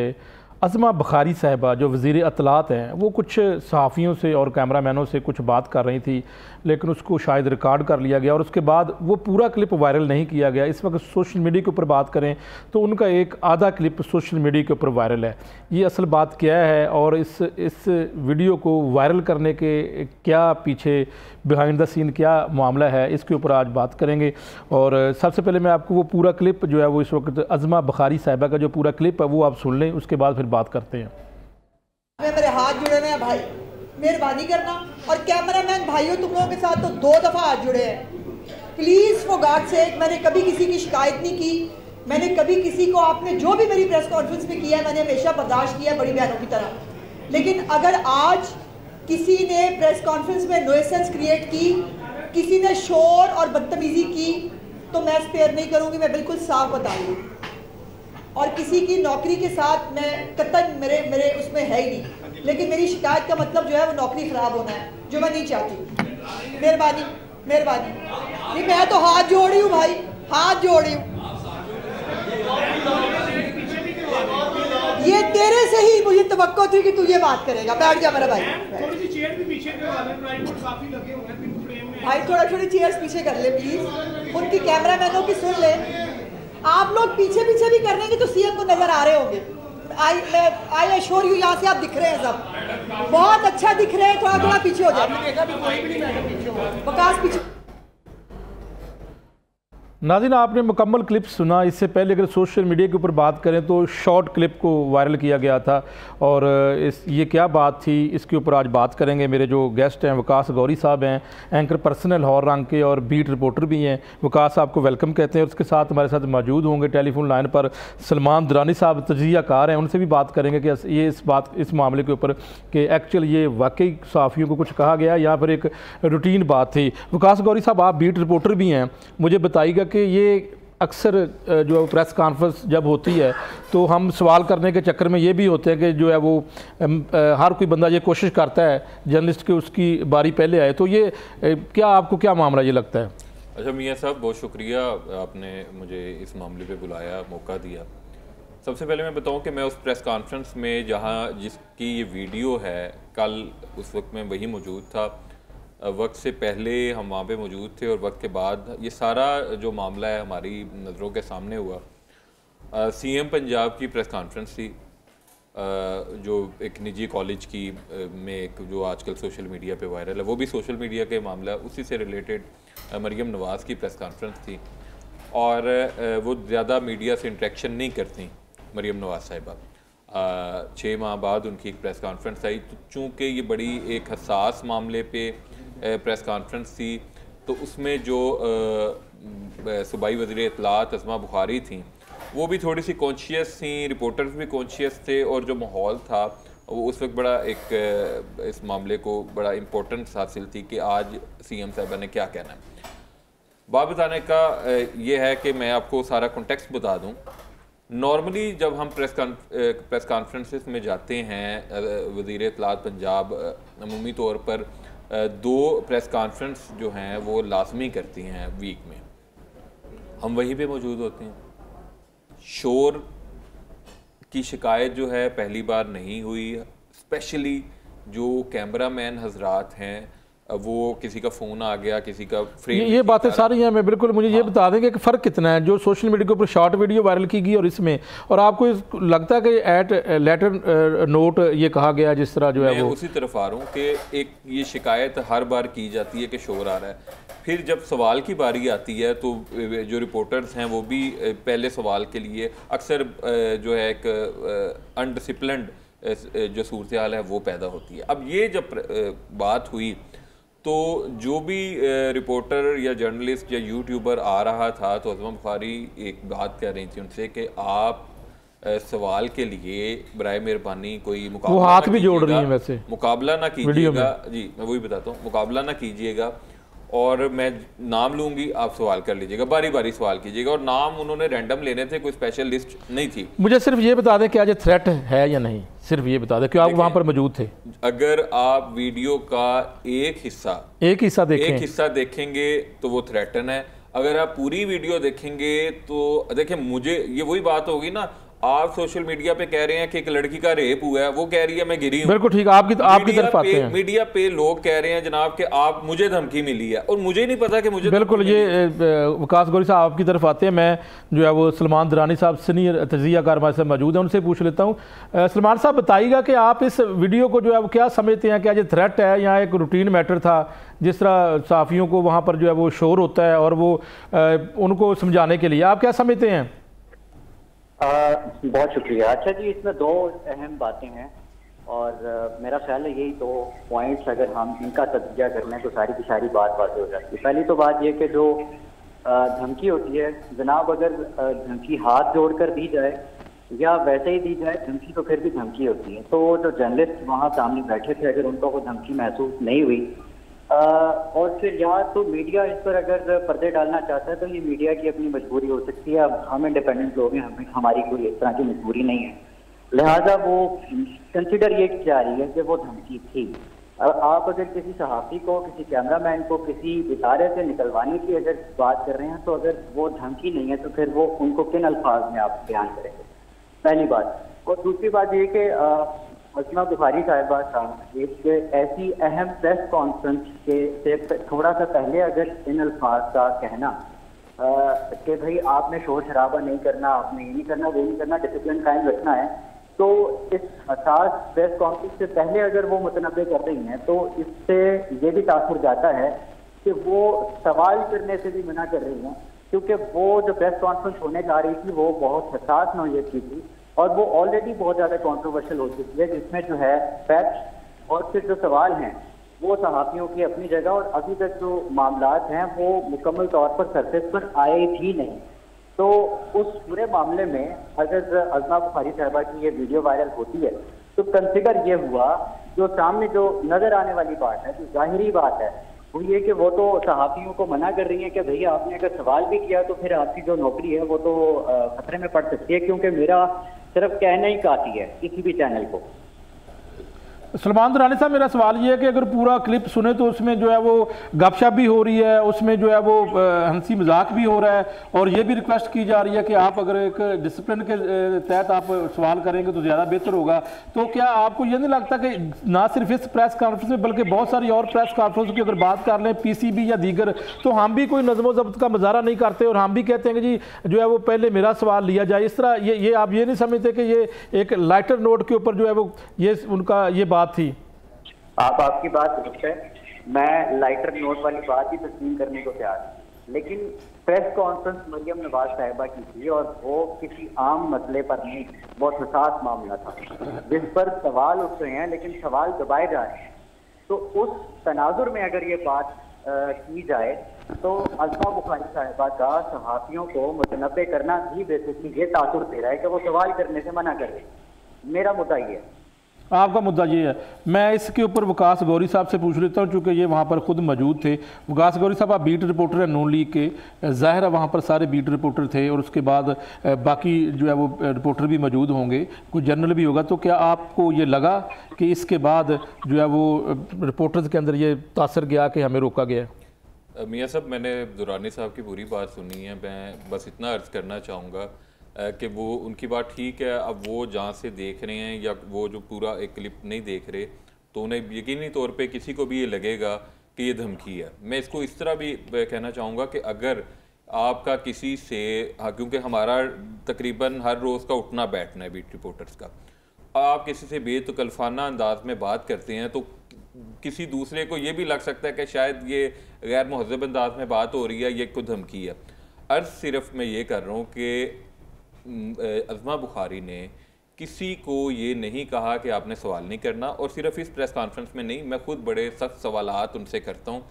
अजमा बखारी साहबा, जो वज़ीर अतलात हैं, वो कुछ सहाफ़ियों से और कैमरा मैनों से कुछ बात कर रही थी। लेकिन उसको शायद रिकॉर्ड कर लिया गया और उसके बाद वो पूरा क्लिप वायरल नहीं किया गया। इस वक्त सोशल मीडिया के ऊपर बात करें तो उनका एक आधा क्लिप सोशल मीडिया के ऊपर वायरल है। ये असल बात क्या है और इस इस वीडियो को वायरल करने के क्या पीछे बिहाइंड द सीन क्या मामला है, इसके ऊपर आज बात करेंगे। और सबसे पहले मैं आपको वो पूरा क्लिप जो है वो इस वक्त अजमा बखारी साहबा का जो पूरा क्लिप है वो आप सुन लें, उसके बाद फिर बात करते हैं। मेरे हाथ जुड़े हैं भाई। मेहरबानी करना। और कैमरामैन भाइयों, तुम लोगों के साथ तो दो दफ़ा हाथ जुड़े हैं। प्लीज़ वो गाड से मैंने कभी किसी की शिकायत नहीं की। मैंने कभी किसी को, आपने जो भी मेरी प्रेस कॉन्फ्रेंस में किया है, मैंने हमेशा बर्दाश्त किया बड़ी बहनों की तरह। लेकिन अगर आज किसी ने प्रेस कॉन्फ्रेंस में नोएसेंस क्रिएट की, किसी ने शोर और बदतमीजी की तो मैं स्पेयर नहीं करूँगी, मैं बिल्कुल साफ़ बता रही और किसी की नौकरी के साथ मैं कतन मेरे मेरे उसमें है ही नहीं। लेकिन मेरी शिकायत का मतलब जो है वो नौकरी खराब होना है जो मैं नहीं चाहती। मेहरबानी मेहरबानी। नहीं मैं तो हाथ जोड़ रही हूँ भाई हाथ जोड़ रही हूँ। ये तेरे से ही मुझे तो थी कि तू ये बात करेगा। बैठ जा मेरा भाई। भाई थोड़ा थोड़ी चेयर्स पीछे कर ले प्लीज़ उनकी कैमरा मैनों की सुन ले। आप लोग पीछे पीछे भी कर रहे हैं तो सीएम को नज़र आ रहे होंगे। आई मैं आई यू यहाँ से आप दिख रहे हैं सब। बहुत अच्छा दिख रहे हैं थोड़ा थोड़ा पीछे हो। जाए विकास पीछे नाजिन, आपने मुकम्मल क्लिप सुना। इससे पहले अगर सोशल मीडिया के ऊपर बात करें तो शॉर्ट क्लिप को वायरल किया गया था और इस, ये क्या बात थी, इसके ऊपर आज बात करेंगे। मेरे जो गेस्ट हैं, वकास गौरी साहब हैं, एंकर पर्सनल हॉर रंग के और बीट रिपोर्टर भी हैं। वकास साहब को वेलकम कहते हैं उसके साथ हमारे साथ मौजूद होंगे टेलीफोन लाइन पर सलमान दुरानी साहब तजिया कार हैं। उनसे भी बात करेंगे कि ये इस बात, इस मामले के ऊपर कि एक्चुअल ये वाकई सहाफ़ियों को कुछ कहा गया यहाँ पर एक रूटीन बात थी। वकास गौरी साहब, आप बीट रिपोर्टर भी हैं। मुझे बताइएगा कि ये अक्सर जो है प्रेस कॉन्फ्रेंस जब होती है तो हम सवाल करने के चक्कर में ये भी होते हैं कि जो है वो हर कोई बंदा ये कोशिश करता है जर्नलिस्ट की उसकी बारी पहले आए। तो ये क्या आपको क्या मामला ये लगता है? अच्छा मियाँ साहब, बहुत शुक्रिया आपने मुझे इस मामले पे बुलाया, मौका दिया। सबसे पहले मैं बताऊँ कि मैं उस प्रेस कॉन्फ्रेंस में जहाँ जिसकी ये वीडियो है, कल उस वक्त मैं वही मौजूद था। वक्त से पहले हम वहाँ पे मौजूद थे और वक्त के बाद ये सारा जो मामला है हमारी नज़रों के सामने हुआ। सीएम पंजाब की प्रेस कॉन्फ्रेंस थी। जो एक निजी कॉलेज की में एक जो आजकल सोशल मीडिया पे वायरल है, वो भी सोशल मीडिया के मामला उसी से रिलेटेड मरियम नवाज़ की प्रेस कॉन्फ्रेंस थी। और वो ज़्यादा मीडिया से इंट्रैक्शन नहीं करती, मरियम नवाज़ साहिबा। छः माह बाद उनकी एक प्रेस कॉन्फ्रेंस आई। तो चूँकि ये बड़ी एक हसास मामले पे प्रेस कॉन्फ्रेंस थी तो उसमें जो सूबाई वजी इतलात अजमा बुखारी थी, वो भी थोड़ी सी कॉन्शियस थी रिपोर्टर्स भी कॉन्शियस थे और जो माहौल था, वो उस वक्त बड़ा एक इस मामले को बड़ा इम्पोर्टेंस हासिल थी कि आज सी एम साहबा ने क्या कहना है। बात बताने का ये है कि मैं आपको सारा कॉन्टेक्स्ट बता दूँ। नॉर्मली जब हम प्रेस प्रेस कॉन्फ्रेंसिस में जाते हैं वज़ीर इतलात पंजाब अमूमी तौर पर दो प्रेस कॉन्फ्रेंस जो हैं, वो लाजमी करती हैं वीक में। हम वहीं पे मौजूद होते हैं। शोर की शिकायत जो है, पहली बार नहीं हुई। स्पेशली जो कैमरा मैन हजरात हैं वो किसी का फ़ोन आ गया किसी का फ्रेम ये, ये बातें सारी हैं मैं बिल्कुल मुझे हाँ। ये बता देंगे कि फ़र्क कितना है जो सोशल मीडिया के ऊपर शॉर्ट वीडियो वायरल की गई और इसमें। और आपको इस, लगता है कि एट लेटर नोट ये कहा गया जिस तरह जो है वो। उसी तरफ़ आ रहा हूँ कि एक ये शिकायत हर बार की जाती है कि शोर आ रहा है। फिर जब सवाल की बारी आती है तो जो रिपोर्टर्स हैं वो भी पहले सवाल के लिए अक्सर जो है एक अनडिसिप्लिनड जो सूरत हाल है वो पैदा होती है। अब ये जब बात हुई तो जो भी रिपोर्टर या जर्नलिस्ट या यूट्यूबर आ रहा था तो अजमा बुखारी एक बात कह रही थी उनसे कि आप सवाल के लिए बर मेहरबानी कोई मुकाबला वो हाथ भी जोड़ रही है वैसे मुकाबला ना कीजिएगा। जी मैं वही बताता हूँ मुकाबला ना कीजिएगा। और मैं नाम लूँगी आप सवाल कर लीजिएगा बारी बारी सवाल कीजिएगा। और नाम उन्होंने रैंडम लेने थे कोई स्पेशल लिस्ट नहीं थी। मुझे सिर्फ़ ये बता दें कि आज थ्रेट है या नहीं। सिर्फ़ ये बता दें कि आप वहाँ पर मौजूद थे। अगर आप वीडियो का एक हिस्सा एक हिस्सा देखें। एक हिस्सा देखेंगे तो वो थ्रेटन है। अगर आप पूरी वीडियो देखेंगे तो देखिए मुझे ये वही बात होगी ना आप सोशल मीडिया पे कह रहे हैं कि एक लड़की का रेप हुआ है वो कह रही है मैं गिरी हूँ। बिल्कुल ठीक आपकी आपकी तरफ़ आते हैं। मीडिया पे लोग कह रहे हैं जनाब कि आप मुझे धमकी मिली है। और मुझे नहीं पता कि मुझे बिल्कुल ये विकास गौरी साहब आपकी तरफ़ आते हैं। मैं जो है वो सलमान दरानी साहब सीनियर तजिया कार हमारे साथ मौजूद है उनसे पूछ लेता हूँ। सलमान साहब बताइएगा कि आप इस वीडियो को जो है वो क्या समझते हैं? क्या ये थ्रेट है या एक रूटीन मैटर था? जिस तरह साफ़ियों को वहाँ पर जो है वो शोर होता है और वो उनको समझाने के लिए आप क्या समझते हैं? बहुत शुक्रिया। अच्छा जी इसमें दो अहम बातें हैं और आ, मेरा ख्याल है यही दो पॉइंट्स अगर हम इनका तजिया कर लें तो सारी की सारी बात बात हो जाती है। पहली तो बात यह कि जो धमकी होती है जनाब अगर धमकी हाथ जोड़कर दी जाए या वैसे ही दी जाए धमकी तो फिर भी धमकी होती है। तो जो जर्नलिस्ट वहाँ सामने बैठे थे अगर उनको कोई धमकी महसूस नहीं हुई और फिर यहाँ तो मीडिया इस पर अगर पर्दे डालना चाहता है तो ये मीडिया की अपनी मजबूरी हो सकती है। अब हम इंडिपेंडेंट लोग हैं, हमें, हमारी कोई इस तरह की मजबूरी नहीं है। लिहाजा वो कंसिडर ये जा रही है कि वो धमकी थी। अब आप अगर किसी सहाफ़ी को, किसी कैमरामैन को, किसी इदारे से निकलवाने की अगर बात कर रहे हैं तो अगर वो धमकी नहीं है तो फिर वो उनको किन अल्फाज में आप बयान करेंगे? पहली बात। और दूसरी बात ये कि असमा बुखारी साहिबा का एक ऐसी अहम प्रेस कॉन्फ्रेंस के से थोड़ा सा पहले अगर इन अल्फाज का कहना कि भाई आपने शोर शराबा नहीं करना, आपने ये नहीं करना, वो नहीं करना डिसिप्लिन कायम रखना है तो इस हसास प्रेस कॉन्फ्रेंस से पहले अगर वो मुतनबे कर रही हैं तो इससे ये भी तासर जाता है कि वो सवाल करने से भी मना कर रही हैं, क्योंकि वो जो प्रेस कॉन्फ्रेंस होने जा रही थी, वो बहुत हसास नौीयत की थी। और वो ऑलरेडी बहुत ज़्यादा कॉन्ट्रोवर्शियल हो चुकी है, जिसमें जो है फैक्ट और फिर जो सवाल हैं, वो सहाफ़ियों की अपनी जगह और अभी तक जो मामला हैं, वो मुकम्मल तौर पर सरफेस पर आए भी नहीं। तो उस पूरे मामले में अगर अजमा बुखारी साहबा की ये वीडियो वायरल होती है तो कंसिडर ये हुआ, जो सामने जो नज़र आने वाली बात है, जो जाहिरी बात है, वो ये कि वो तो सहाफ़ियों को मना कर रही हैं कि भैया आपने अगर सवाल भी किया तो फिर आपकी जो नौकरी है, वो तो खतरे में पड़ सकती है, क्योंकि मेरा सिर्फ़ कहना ही काफ़ी है किसी भी चैनल को। सलमान दुरानी साहब, मेरा सवाल ये है कि अगर पूरा क्लिप सुने तो उसमें जो है वो गपशप भी हो रही है, उसमें जो है वो हँसी मज़ाक भी हो रहा है और ये भी रिक्वेस्ट की जा रही है कि आप अगर एक डिसिप्लिन के तहत आप सवाल करेंगे तो ज़्यादा बेहतर होगा। तो क्या आपको ये नहीं लगता कि ना सिर्फ़ इस प्रेस कॉन्फ्रेंस में बल्कि बहुत सारी और प्रेस कॉन्फ्रेंस की अगर बात कर लें पीसीबी या दीगर तो हम भी कोई नजमो जब्त का मुजाहरा नहीं करते और हम भी कहते हैं कि जी, जो है वो पहले मेरा सवाल लिया जाए। इस तरह ये ये आप ये नहीं समझते कि ये एक लाइटर नोट के ऊपर जो है वो, ये उनका ये बात थी। आप आपकी बात दुरुस्त है मैं लाइटर नोट वाली बात ही तस्लीम करने को तैयार हूँ। लेकिन प्रेस कॉन्फ्रेंस मरियम नवाज़ साहिबा की थी और वो किसी आम मसले पर नहीं बहुत हसास मामला था। जिस पर सवाल उठ रहे हैं लेकिन सवाल दबाए जा रहे हैं। तो उस तनाजुर में अगर ये बात आ, की जाए तो अल्फ़ा बुखारी साहिबा का सहाफ़ियों को मुतनबे करना भी बेसिकली ये तासुर दे रहा है कि वो सवाल करने से मना कर रहे मेरा मुद्दा ये है आपका मुद्दा ये है। मैं इसके ऊपर विकास गौरी साहब से पूछ लेता हूँ, चूँकि ये वहाँ पर खुद मौजूद थे। विकास गौरी साहब, आप बीट रिपोर्टर हैं नून लीग के। ज़ाहिर है वहाँ पर सारे बीट रिपोर्टर थे, और उसके बाद बाकी जो है वो रिपोर्टर भी मौजूद होंगे। कोई जर्नल भी होगा। तो क्या आपको ये लगा कि इसके बाद जो है वो रिपोर्टर्स के अंदर ये तासर गया कि हमें रोका गया? मियाँ साहब, मैंने दुरानी साहब की पूरी बात सुनी है। मैं बस इतना अर्ज़ करना चाहूँगा कि वो, उनकी बात ठीक है, अब वो जहाँ से देख रहे हैं या वो जो पूरा एक क्लिप नहीं देख रहे तो उन्हें यकीनी तौर पे किसी को भी ये लगेगा कि ये धमकी है। मैं इसको इस तरह भी कहना चाहूँगा कि अगर आपका किसी से हाँ क्योंकि हमारा तकरीबन हर रोज़ का उठना बैठना है बीट रिपोर्टर्स का, आप किसी से बेतकल्फाना अंदाज में बात करते हैं तो किसी दूसरे को ये भी लग सकता है कि शायद ये गैर महजब अंदाज में बात हो रही है ये खुद धमकी है। अर्ज़ सिर्फ़ मैं ये कर रहा हूँ कि अजमा बुखारी ने किसी को ये नहीं कहा कि आपने सवाल नहीं करना और सिर्फ़ इस प्रेस कॉन्फ्रेंस में नहीं मैं खुद बड़े सख्त सवाल उनसे करता हूँ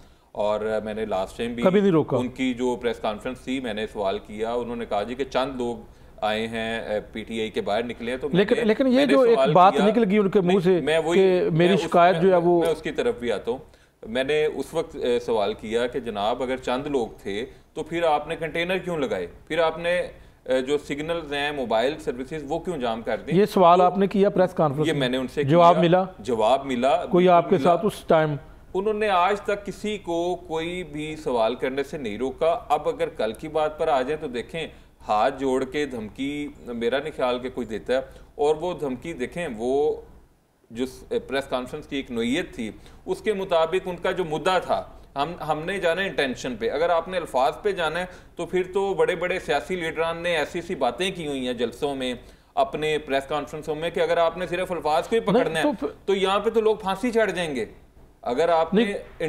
और मैंने लास्ट टाइम भी कभी नहीं रोका। उनकी जो प्रेस कॉन्फ्रेंस थी मैंने सवाल किया उन्होंने कहा जी कि चंद लोग आए हैं पीटीआई के बाहर निकले हैं तो लेकिन लेकिन ये जो एक बात निकल गई उनके मुँह से मैं वही मेरी शिकायत जो है वो मैं उसकी तरफ़ भी आता हूँ। मैंने उस वक्त सवाल किया कि जनाब अगर चंद लोग थे तो फिर आपने कंटेनर क्यों लगाए? फिर आपने जो सिग्नल्स हैं मोबाइल सर्विसेज़ वो क्यों जाम कर दी? ये सवाल तो, आपने किया प्रेस कॉन्फ्रेंस ये मैंने उनसे जवाब मिला। जवाब मिला कोई आपके मिला, साथ उस टाइम उन्होंने आज तक किसी को कोई भी सवाल करने से नहीं रोका। अब अगर कल की बात पर आ जाए तो देखें हाथ जोड़ के धमकी मेरा नहीं ख्याल के कुछ देता है। और वो धमकी देखें वो जो प्रेस कॉन्फ्रेंस की एक नोयत थी उसके मुताबिक उनका जो मुद्दा था हम हमने जाना है इंटेंशन पे। अगर आपने अल्फाज पे जाना है तो फिर तो बड़े बड़े सियासी लीडरान ने ऐसी ऐसी बातें की हुई हैं जलसों में अपने प्रेस कॉन्फ्रेंसों में कि अगर आपने सिर्फ़ अल्फाज को ही पकड़ना है तो, तो यहाँ पे तो लोग फांसी चढ़ जाएँगे। अगर आपने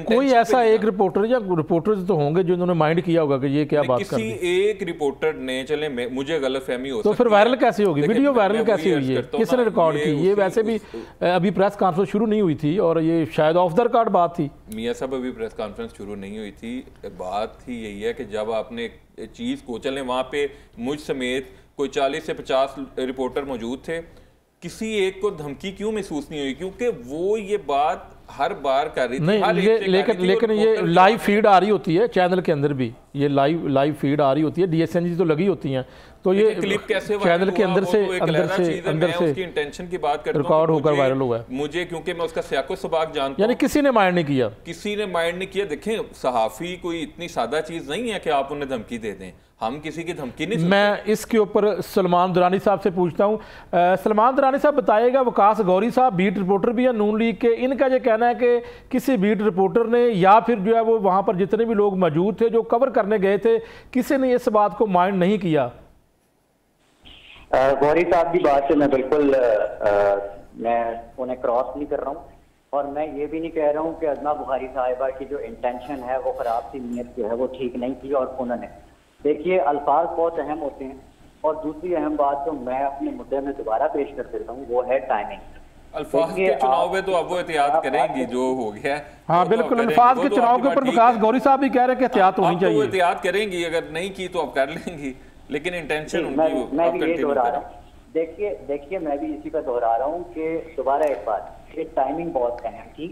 कोई ऐसा एक रिपोर्टर या रिपोर्टर तो होंगे जो इन्होंने माइंड किया होगा कि ये क्या बात किसी एक रिपोर्टर ने चले मुझे गलत फहमी हो तो फिर वायरल कैसे होगी? वीडियो वायरल कैसे हुई है? किसने रिकॉर्ड की? ये वैसे भी अभी प्रेस कॉन्फ्रेंस शुरू नहीं हुई थी और ये शायद ऑफ़ द रिकॉर्ड बात थी। मियाँ साहब अभी प्रेस कॉन्फ्रेंस शुरू नहीं हुई थी। बात ही यही है कि जब आपने चीज़ को चले वहाँ पे मुझ समेत कोई चालीस से पचास रिपोर्टर मौजूद थे किसी एक को धमकी क्यों महसूस नहीं हुई? क्योंकि वो ये बात हर बार कर रही थी नहीं ये लेकिन लेकिन ये लाइव फ़ीड आ रही होती है चैनल के अंदर भी। ये लाइव लाइव फ़ीड आ रही होती है डीएसएनजी तो लगी होती हैं। तो ये क्लिप कैसे चैनल के अंदर से तो अंदर से अंदर से उसकी इंटेंशन की बात करता रिकॉर्ड होकर वायरल हुआ है। मुझे क्योंकि मैं उसका सियाको सबाक जानता यानी किसी ने माइंड नहीं किया। किसी ने माइंड नहीं किया। देखें सहाफ़ी कोई इतनी सादा चीज़ नहीं है कि आप उन्हें धमकी दे दें। हम किसी की धमकी नहीं मैं इसके ऊपर सलमान दुरानी साहब से पूछता हूँ। सलमान दुरानी साहब बताइएगा वकास गौरी साहब बीट रिपोर्टर भी हैं नून लीग के। इनका ये कहना है कि किसी बीट रिपोर्टर ने या फिर जो है वो वहाँ पर जितने भी लोग मौजूद थे जो कवर करने गए थे किसी ने इस बात को माइंड नहीं किया। गौरी साहब की बात से मैं बिल्कुल आ, मैं उन्हें क्रॉस नहीं कर रहा हूँ। और मैं ये भी नहीं कह रहा हूँ कि अजमा बुखारी साहिबा की जो इंटेंशन है वो ख़राब सी नीयत जो है वो ठीक नहीं थी और उन्होंने। देखिए अल्फाज बहुत अहम होते हैं। और दूसरी अहम बात जो मैं अपने मुद्दे में दोबारा पेश कर देता हूँ वो है टाइमिंग अल्फाज के चुनाव में तो अब वो एहतियात करेंगी जो हो गया हाँ तो बिल्कुल अल्फाज के तो चुनाव के ऊपर विकास गौरी साहब भी कह रहे हैं कि एहतियात होनी तो चाहिए। एहतियात करेंगी अगर नहीं की तो अब कर लेंगी। लेकिन इंटेंशन उनकी मैं भी ये दोहरा रहा हूँ। देखिए देखिए मैं भी इसी का दोहरा रहा हूँ कि दोबारा एक बात कि टाइमिंग बहुत अहम थी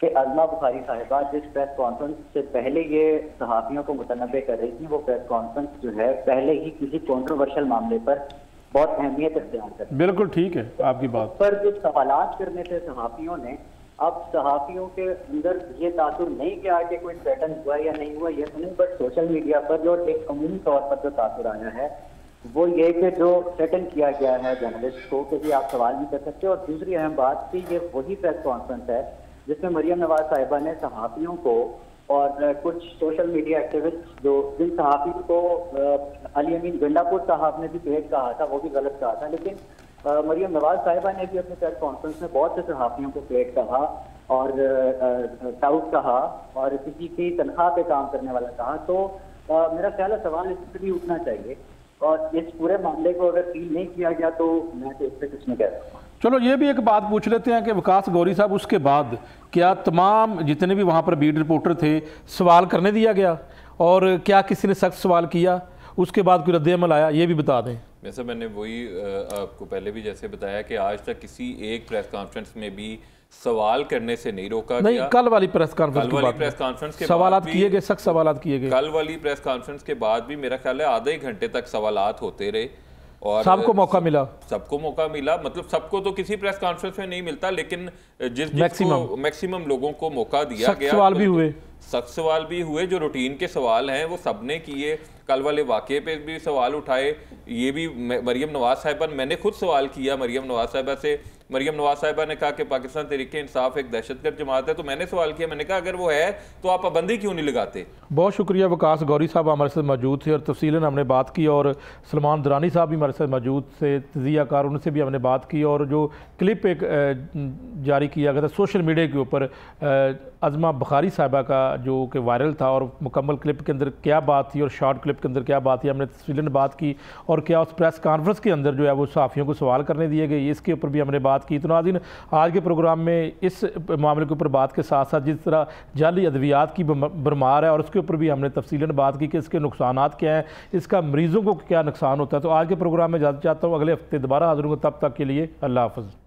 कि अजमा बुखारी साहिबा जिस प्रेस कॉन्फ्रेंस से पहले ये सहाफ़ियों को मुतनबे कर रही थी वो प्रेस कॉन्फ्रेंस जो है पहले ही किसी कॉन्ट्रोवर्शियल मामले पर बहुत अहमियत इख्तियार कर बिल्कुल ठीक है आपकी बात। पर जो सवाल करने थे सहाफ़ियों ने अब सहाफ़ियों के अंदर ये तासुर नहीं किया कि कोई पैटर्न हुआ या नहीं हुआ, ये नहीं बट सोशल मीडिया पर जो एक अमूमी तौर पर जो तासुर आया है, वो ये कि जो सेटल किया गया है जर्नलिस्ट को कि आप सवाल नहीं कर सकते और दूसरी अहम बात कि ये वही प्रेस कॉन्फ्रेंस है, जिसमें मरियम नवाज़ साहिबा ने सहाफ़ियों को और कुछ सोशल मीडिया एक्टिविस्ट जो जिन सहाफ़ी को अली अमीन गंडापुर साहब ने भी पेट कहा था, वो भी गलत कहा था। लेकिन मरियम नवाज़ साहिबा ने भी अपने प्रेस कॉन्फ्रेंस में बहुत से सहाफ़ियों को पेट कहा और टाउट कहा और किसी की तनख्वाह पे काम करने वाला कहा। तो आ, मेरा ख्याल है सवाल इस पर भी उठना चाहिए और इस पूरे मामले को अगर फील नहीं किया गया तो मैं तो इस पर कुछ नहीं कह सकता। चलो ये भी एक बात पूछ लेते हैं कि विकास गौरी साहब उसके बाद क्या तमाम जितने भी वहाँ पर बीड रिपोर्टर थे सवाल करने दिया गया? और क्या किसी ने सख्त सवाल किया? उसके बाद कोई रद्द आया? ये भी बता दें। वैसे मैंने वही आपको पहले भी जैसे बताया कि आज तक किसी एक प्रेस कॉन्फ्रेंस में भी सवाल करने से नहीं रोका नहीं गया। कल वाली प्रेस कॉन्फ्रेंस कल वाली प्रेस कॉन्फ्रेंस के सवाल किए गए सख्त सवाल किए गए। कल वाली प्रेस कॉन्फ्रेंस के बाद भी मेरा ख्याल है आधे घंटे तक सवाल होते रहे और सबको मौका मिला। सबको मौका मिला। मतलब सबको तो किसी प्रेस कॉन्फ्रेंस में नहीं मिलता लेकिन जिस मैक्सिमम मैक्सिमम लोगों को मौका दिया गया सवाल भी हुए। सख्त सवाल भी हुए। जो रूटीन के सवाल हैं वो सबने किए। कल वाले वाक़े पे भी सवाल उठाए, ये भी मरीम नवाज़ साहिबा मैंने खुद सवाल किया मरीम नवाज़ साहिबा से मरीम नवाज़ साहिबा ने कहा कि पाकिस्तान तरीके इंसाफ, एक दहशतगर्द जमात है तो मैंने सवाल किया, मैंने कहा, अगर वो है तो आप पाबंदी क्यों नहीं लगाते? बहुत शुक्रिया, वकास गौरी साहब हमारे साथ मौजूद थे और तफसीला हमने बात की और सलमान दरानी साहब भी हमारे साथ मौजूद थे, तजिया कार उनसे भी हमने बात की और जो क्लिप एक जारी किया गया था सोशल मीडिया के ऊपर अजमा बुखारी साहबा का जो कि वायरल था और मुकम्मल क्लिप के अंदर क्या बात थी और शॉर्ट क्लिप के अंदर क्या बात थी, हमने तफसीला बात की और क्या उस प्रेस कॉन्फ्रेंस के अंदर जो है वो सहाफ़ियों को सवाल करने दिए गए, इसके ऊपर भी हमने बात की। तो नाजिन आज के प्रोग्राम में इस मामले के ऊपर बात के साथ साथ जिस तरह जाली अद्वियात की भरमार है और उसके ऊपर भी हमने तफसीला बात की कि इसके नुकसान क्या हैं, इसका मरीज़ों को क्या नुकसान होता है। तो आज के प्रोग्राम में जाना चाहता हूँ। अगले हफ़्ते दोबारा हाजिर हूँ तब तक के लिए अल्लाह हाफ़